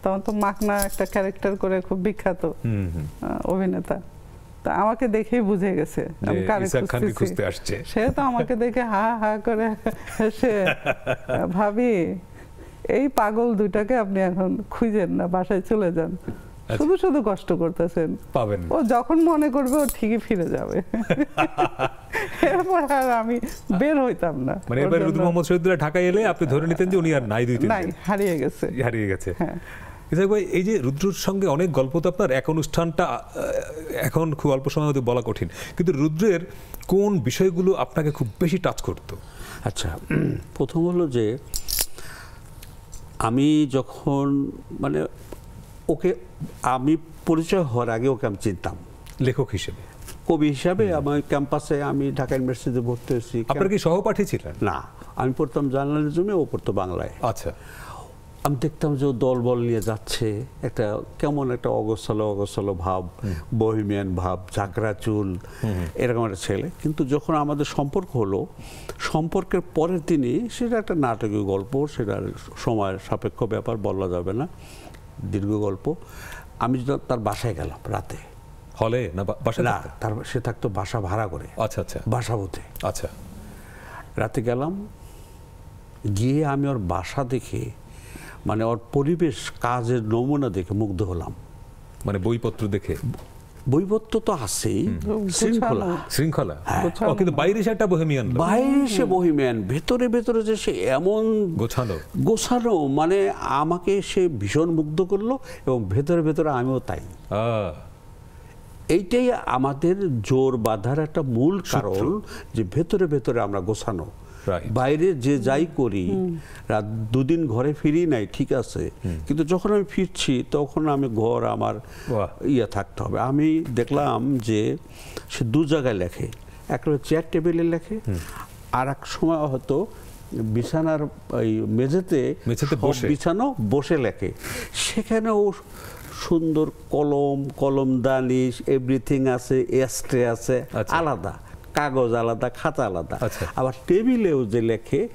তখন তো মাকনা একটা ক্যারেক্টার করে খুব বিখ্যাত অভিনেতা। তা আমাকে দেখেই বুঝে গেছে। আমি কারে। খুঁজতে আসছে। সে তো আমাকে দেখে হা হা করে হেসে। ভাবি এই পাগল দুইটাকে আপনি এখন খুঁজেন না বাসায় চলে যান। আচ্ছা। শুধু শুধু কষ্ট করতেছেন। পাবেন। ও যখন মনে করবে ও ঠিকই ফিরে যাবে। এরপর আর আমি বের হইতাম না মানে এবার রুদ্র মোহাম্মদ শহীদুল্লাহ ঢাকায় এলে আপনি ধরে নিতেন যে উনি আর নাই দুই তিন নাই হারিয়ে গেছে। হারিয়ে গেছে। হ্যাঁ। ইসাক ভাই এই যে রুদ্রর সঙ্গে অনেক গল্প তো আপনার। এক অনুষ্ঠানটা এখন খুব অল্প সময় হতে বলা কঠিন। কিন্তু রুদ্রের কোন বিষয়গুলো আপনাকে খুব বেশি টাচ করতো? আচ্ছা প্রথম হলো যে আমি যখন মানে ওকে আমি পরিচয় হওয়ার আগে ওকে আমি চিনতাম। লেখক হিসেবে? কবি হিসাবে আমার ক্যাম্পাসে আমি ঢাকা ইউনিভার্সিটিতে ভর্তি হয়েছি। আপনার কি সহপাঠী ছিলেন? না আমি পড়তাম জার্নালিজমে ও পড়তো বাংলায়। আচ্ছা। আমি দেখতাম যে দলবল নিয়ে যাচ্ছে একটা কেমন একটা অগোছালো অগোছালো ভাব বহিমিয়ান ভাব ঝাঁকড়া চুল এরকম একটা ছেলে। কিন্তু যখন আমাদের সম্পর্ক হলো সম্পর্কের পরের দিনই সেটা একটা নাটকীয় গল্প সেটা সময়ের সাপেক্ষ ব্যাপার বলা যাবে না দীর্ঘ গল্প। আমি তার বাসায় গেলাম রাতে। হলে না বা- বাসায় না তার সে থাকতো বাসা ভাড়া করে। আচ্ছা আচ্ছা। বাসাবোতে আচ্ছা। রাতে গেলাম গিয়ে আমি ওর বাসা দেখে মানে ওর পরিবেশ কাজের নমুনা দেখে মুগ্ধ হলাম। মানে বইপত্র দেখে? বইপত্র তো আছেই শৃঙ্খলা। শৃঙ্খলা? হ্যাঁ। কিন্তু বাইরে সে একটা বহেমিয়ান। বাইরে সে বহিম্যান ভেতরে ভেতরে যে সে এমন গোছানো। গোছানো মানে আমাকে সে ভীষণ মুগ্ধ করল এবং ভেতরে ভেতরে আমিও তাই। আহ, এইটাই আমাদের জোর বাঁধার একটা মূল কারণ যে ভেতরে ভেতরে আমরা গোছানো. বাইরে যে যাই করি রাত দুদিন ঘরে ফিরি নাই ঠিক আছে। কিন্তু যখন আমি ফিরছি তখন আমি ঘর আমার ইয়ে থাকতে হবে। আমি দেখলাম যে সে দু জায়গায় লেখে। একটা চেয়ার টেবিলে লেখে আর এক সময় হয়তো বিছানার ওই মেঝেতে মেঝেতে বসে। বিছানো বসে লেখে। সেখানেও সুন্দর কলম কলমদানি এভরিথিং আছে এস্ট্রে আছে আচ্ছা। আলাদা। কাগজ আলাদা খাতা আলাদা। আচ্ছা। আবার টেবিলেও যে লেখে।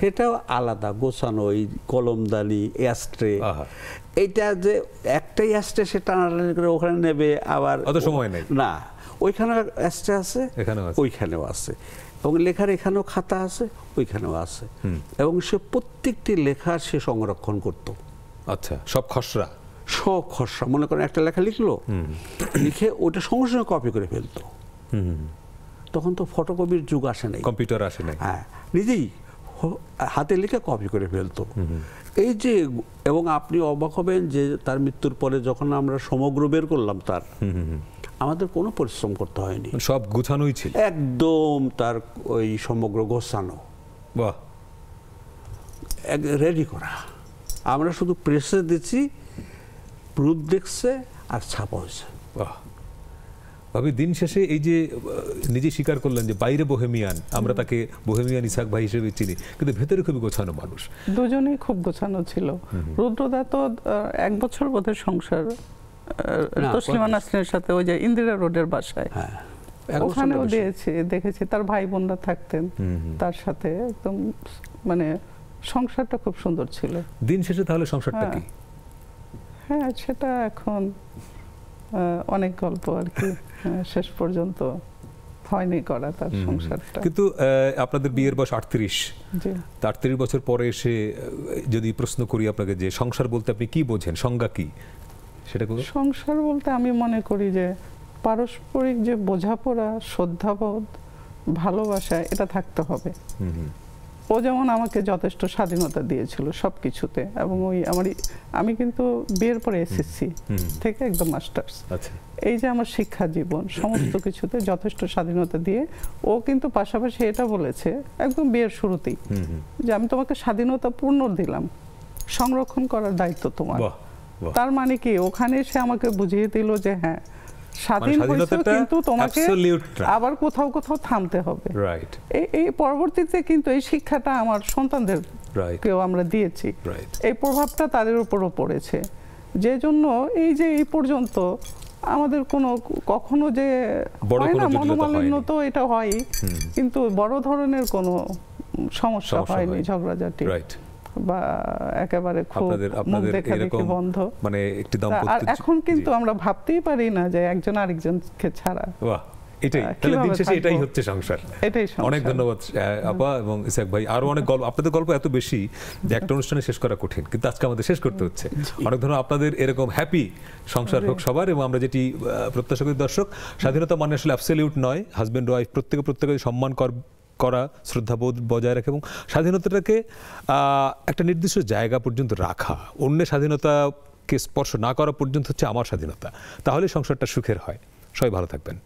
সেটাও আলাদা। গোছানো ওই কলমদানি অ্যাস্ট্রে। এইটা যে একটাই অ্যাস্ট্রে সে টানাটানি করে ওখানে নেবে আবার অত সময় নেই। না। ওইখানে অ্যাস্ট্রে আছে এখানেও ওইখানেও আছে। এবং লেখার এখানেও খাতা আছে ওইখানেও আছে। এবং সে প্রত্যেকটি লেখা সে সংরক্ষণ করতো। আচ্ছা সব খসড়া? সব খসড়া। মনে করেন একটা লেখা লিখলো লিখে ওটা সঙ্গে সঙ্গে কপি করে ফেলতো। তখন তো ফটোকপির যুগ আসে নাই। কম্পিউটার আসে নাই। হ্যাঁ নিজেই হাতে লিখে কপি করে ফেলতো। এই যে এবং আপনি অবাক হবেন যে তার মৃত্যুর পরে যখন আমরা সমগ্র বের করলাম তার আমাদের কোনো পরিশ্রম করতে হয়নি। সব গুছানোই ছিল। একদম তার ওই সমগ্র গোছানো। বাহ। রেডি করা। আমরা শুধু প্রেসে দিচ্ছি প্রুফ দেখছে আর ছাপা হয়েছে। বাহ। ভাবি দিন শেষে এই যে নিজে স্বীকার করলেন যে বাইরে বোহেমিয়ান আমরা তাকে বোহেমিয়ান ইসাক ভাই হিসেবে চিনি কিন্তু ভেতরে খুবই গোছানো মানুষ। দুজনেই খুব গোছানো ছিল। রুদ্রদা তো এক বছর বোধহয় সংসার তসলিমা নাসরিনের সাথে ওই যে ইন্দিরা রোডের বাসায়। হ্যাঁ ওখানেও। দিয়েছি দেখেছি তার ভাই বোনরা থাকতেন তার সাথে একদম মানে সংসারটা খুব সুন্দর ছিল। দিন শেষে তাহলে সংসারটা কি? হ্যাঁ। হ্যাঁ সেটা এখন আহ, অনেক গল্প আর কি। হ্যাঁ, শেষ পর্যন্ত হয়নি করা তার সংসারটা। কিন্তু আপনাদের বিয়ের বয়স আটত্রিশ। আটত্রিশ বছর পরে এসে যদি প্রশ্ন করি আপনাকে যে সংসার বলতে আপনি কি বোঝেন? সংজ্ঞা কি? সেটা সংসার বলতে আমি মনে করি যে পারস্পরিক যে বোঝাপড়া শ্রদ্ধাবোধ ভালোবাসা এটা থাকতে হবে। ও যেমন আমাকে যথেষ্ট স্বাধীনতা দিয়েছিল সব কিছুতে এবং ওই আমার আমি কিন্তু বিয়ের পরে এসএসসি থেকে একদম মাস্টার্স। আচ্ছা। এই যে আমার শিক্ষা জীবন সমস্ত কিছুতে যথেষ্ট স্বাধীনতা দিয়ে ও কিন্তু পাশাপাশি এটা বলেছে একদম বিয়ের শুরুতেই যে আমি তোমাকে স্বাধীনতা পূর্ণ দিলাম সংরক্ষণ করার দায়িত্ব তোমার। তার মানে কি? ওখানে সে আমাকে বুঝিয়ে দিল যে হ্যাঁ স্বাধীন হয়েছে কিন্তু তোমাকে আবার কোথাও কোথাও থামতে হবে। রাইট এই পরবর্তীতে কিন্তু এই শিক্ষাটা আমার সন্তানদের কেউ আমরা দিয়েছি। রাইট এই প্রভাবটা তাদের উপরও পড়েছে। যে জন্য এই যে এই পর্যন্ত আমাদের কোনো কখনো যে হয় না মনোমালিন্য তো এটা হয় কিন্তু বড় ধরনের কোনো সমস্যা হয়নি। ঝগড়াঝাটি। রাইট বা একেবারে খুব মুখ দেখাদেখি বন্ধ। মানে একটি দাম্পত্য এখন কিন্তু আমরা ভাবতেই পারি না যে একজন আরেকজনকে ছাড়া। বাহ এটাই। তাহলে দিন শেষে এটাই হচ্ছে সংসার। এটাই অনেক ধন্যবাদ আপা এবং ইসাক ভাই। আরও অনেক গল্প আপনাদের গল্প এত বেশি যে একটা অনুষ্ঠানে শেষ করা কঠিন কিন্তু আজকে আমাদের শেষ করতে হচ্ছে। অনেক ধন্যবাদ আপনাদের এরকম হ্যাপি সংসার হোক সবার এবং আমরা যেটি প্রত্যাশা করি দর্শক স্বাধীনতা মানে আসলে অ্যাবসলিউট নয়। হাজব্যান্ড ওয়াইফ প্রত্যেকে প্রত্যেকে সম্মান কর করা, শ্রদ্ধাবোধ বজায় রাখা এবং স্বাধীনতাটাকে একটা নির্দিষ্ট জায়গা পর্যন্ত রাখা। অন্যের স্বাধীনতাকে স্পর্শ না করা পর্যন্ত হচ্ছে আমার স্বাধীনতা। তাহলে সংসারটা সুখের হয়। সবাই ভালো থাকবেন।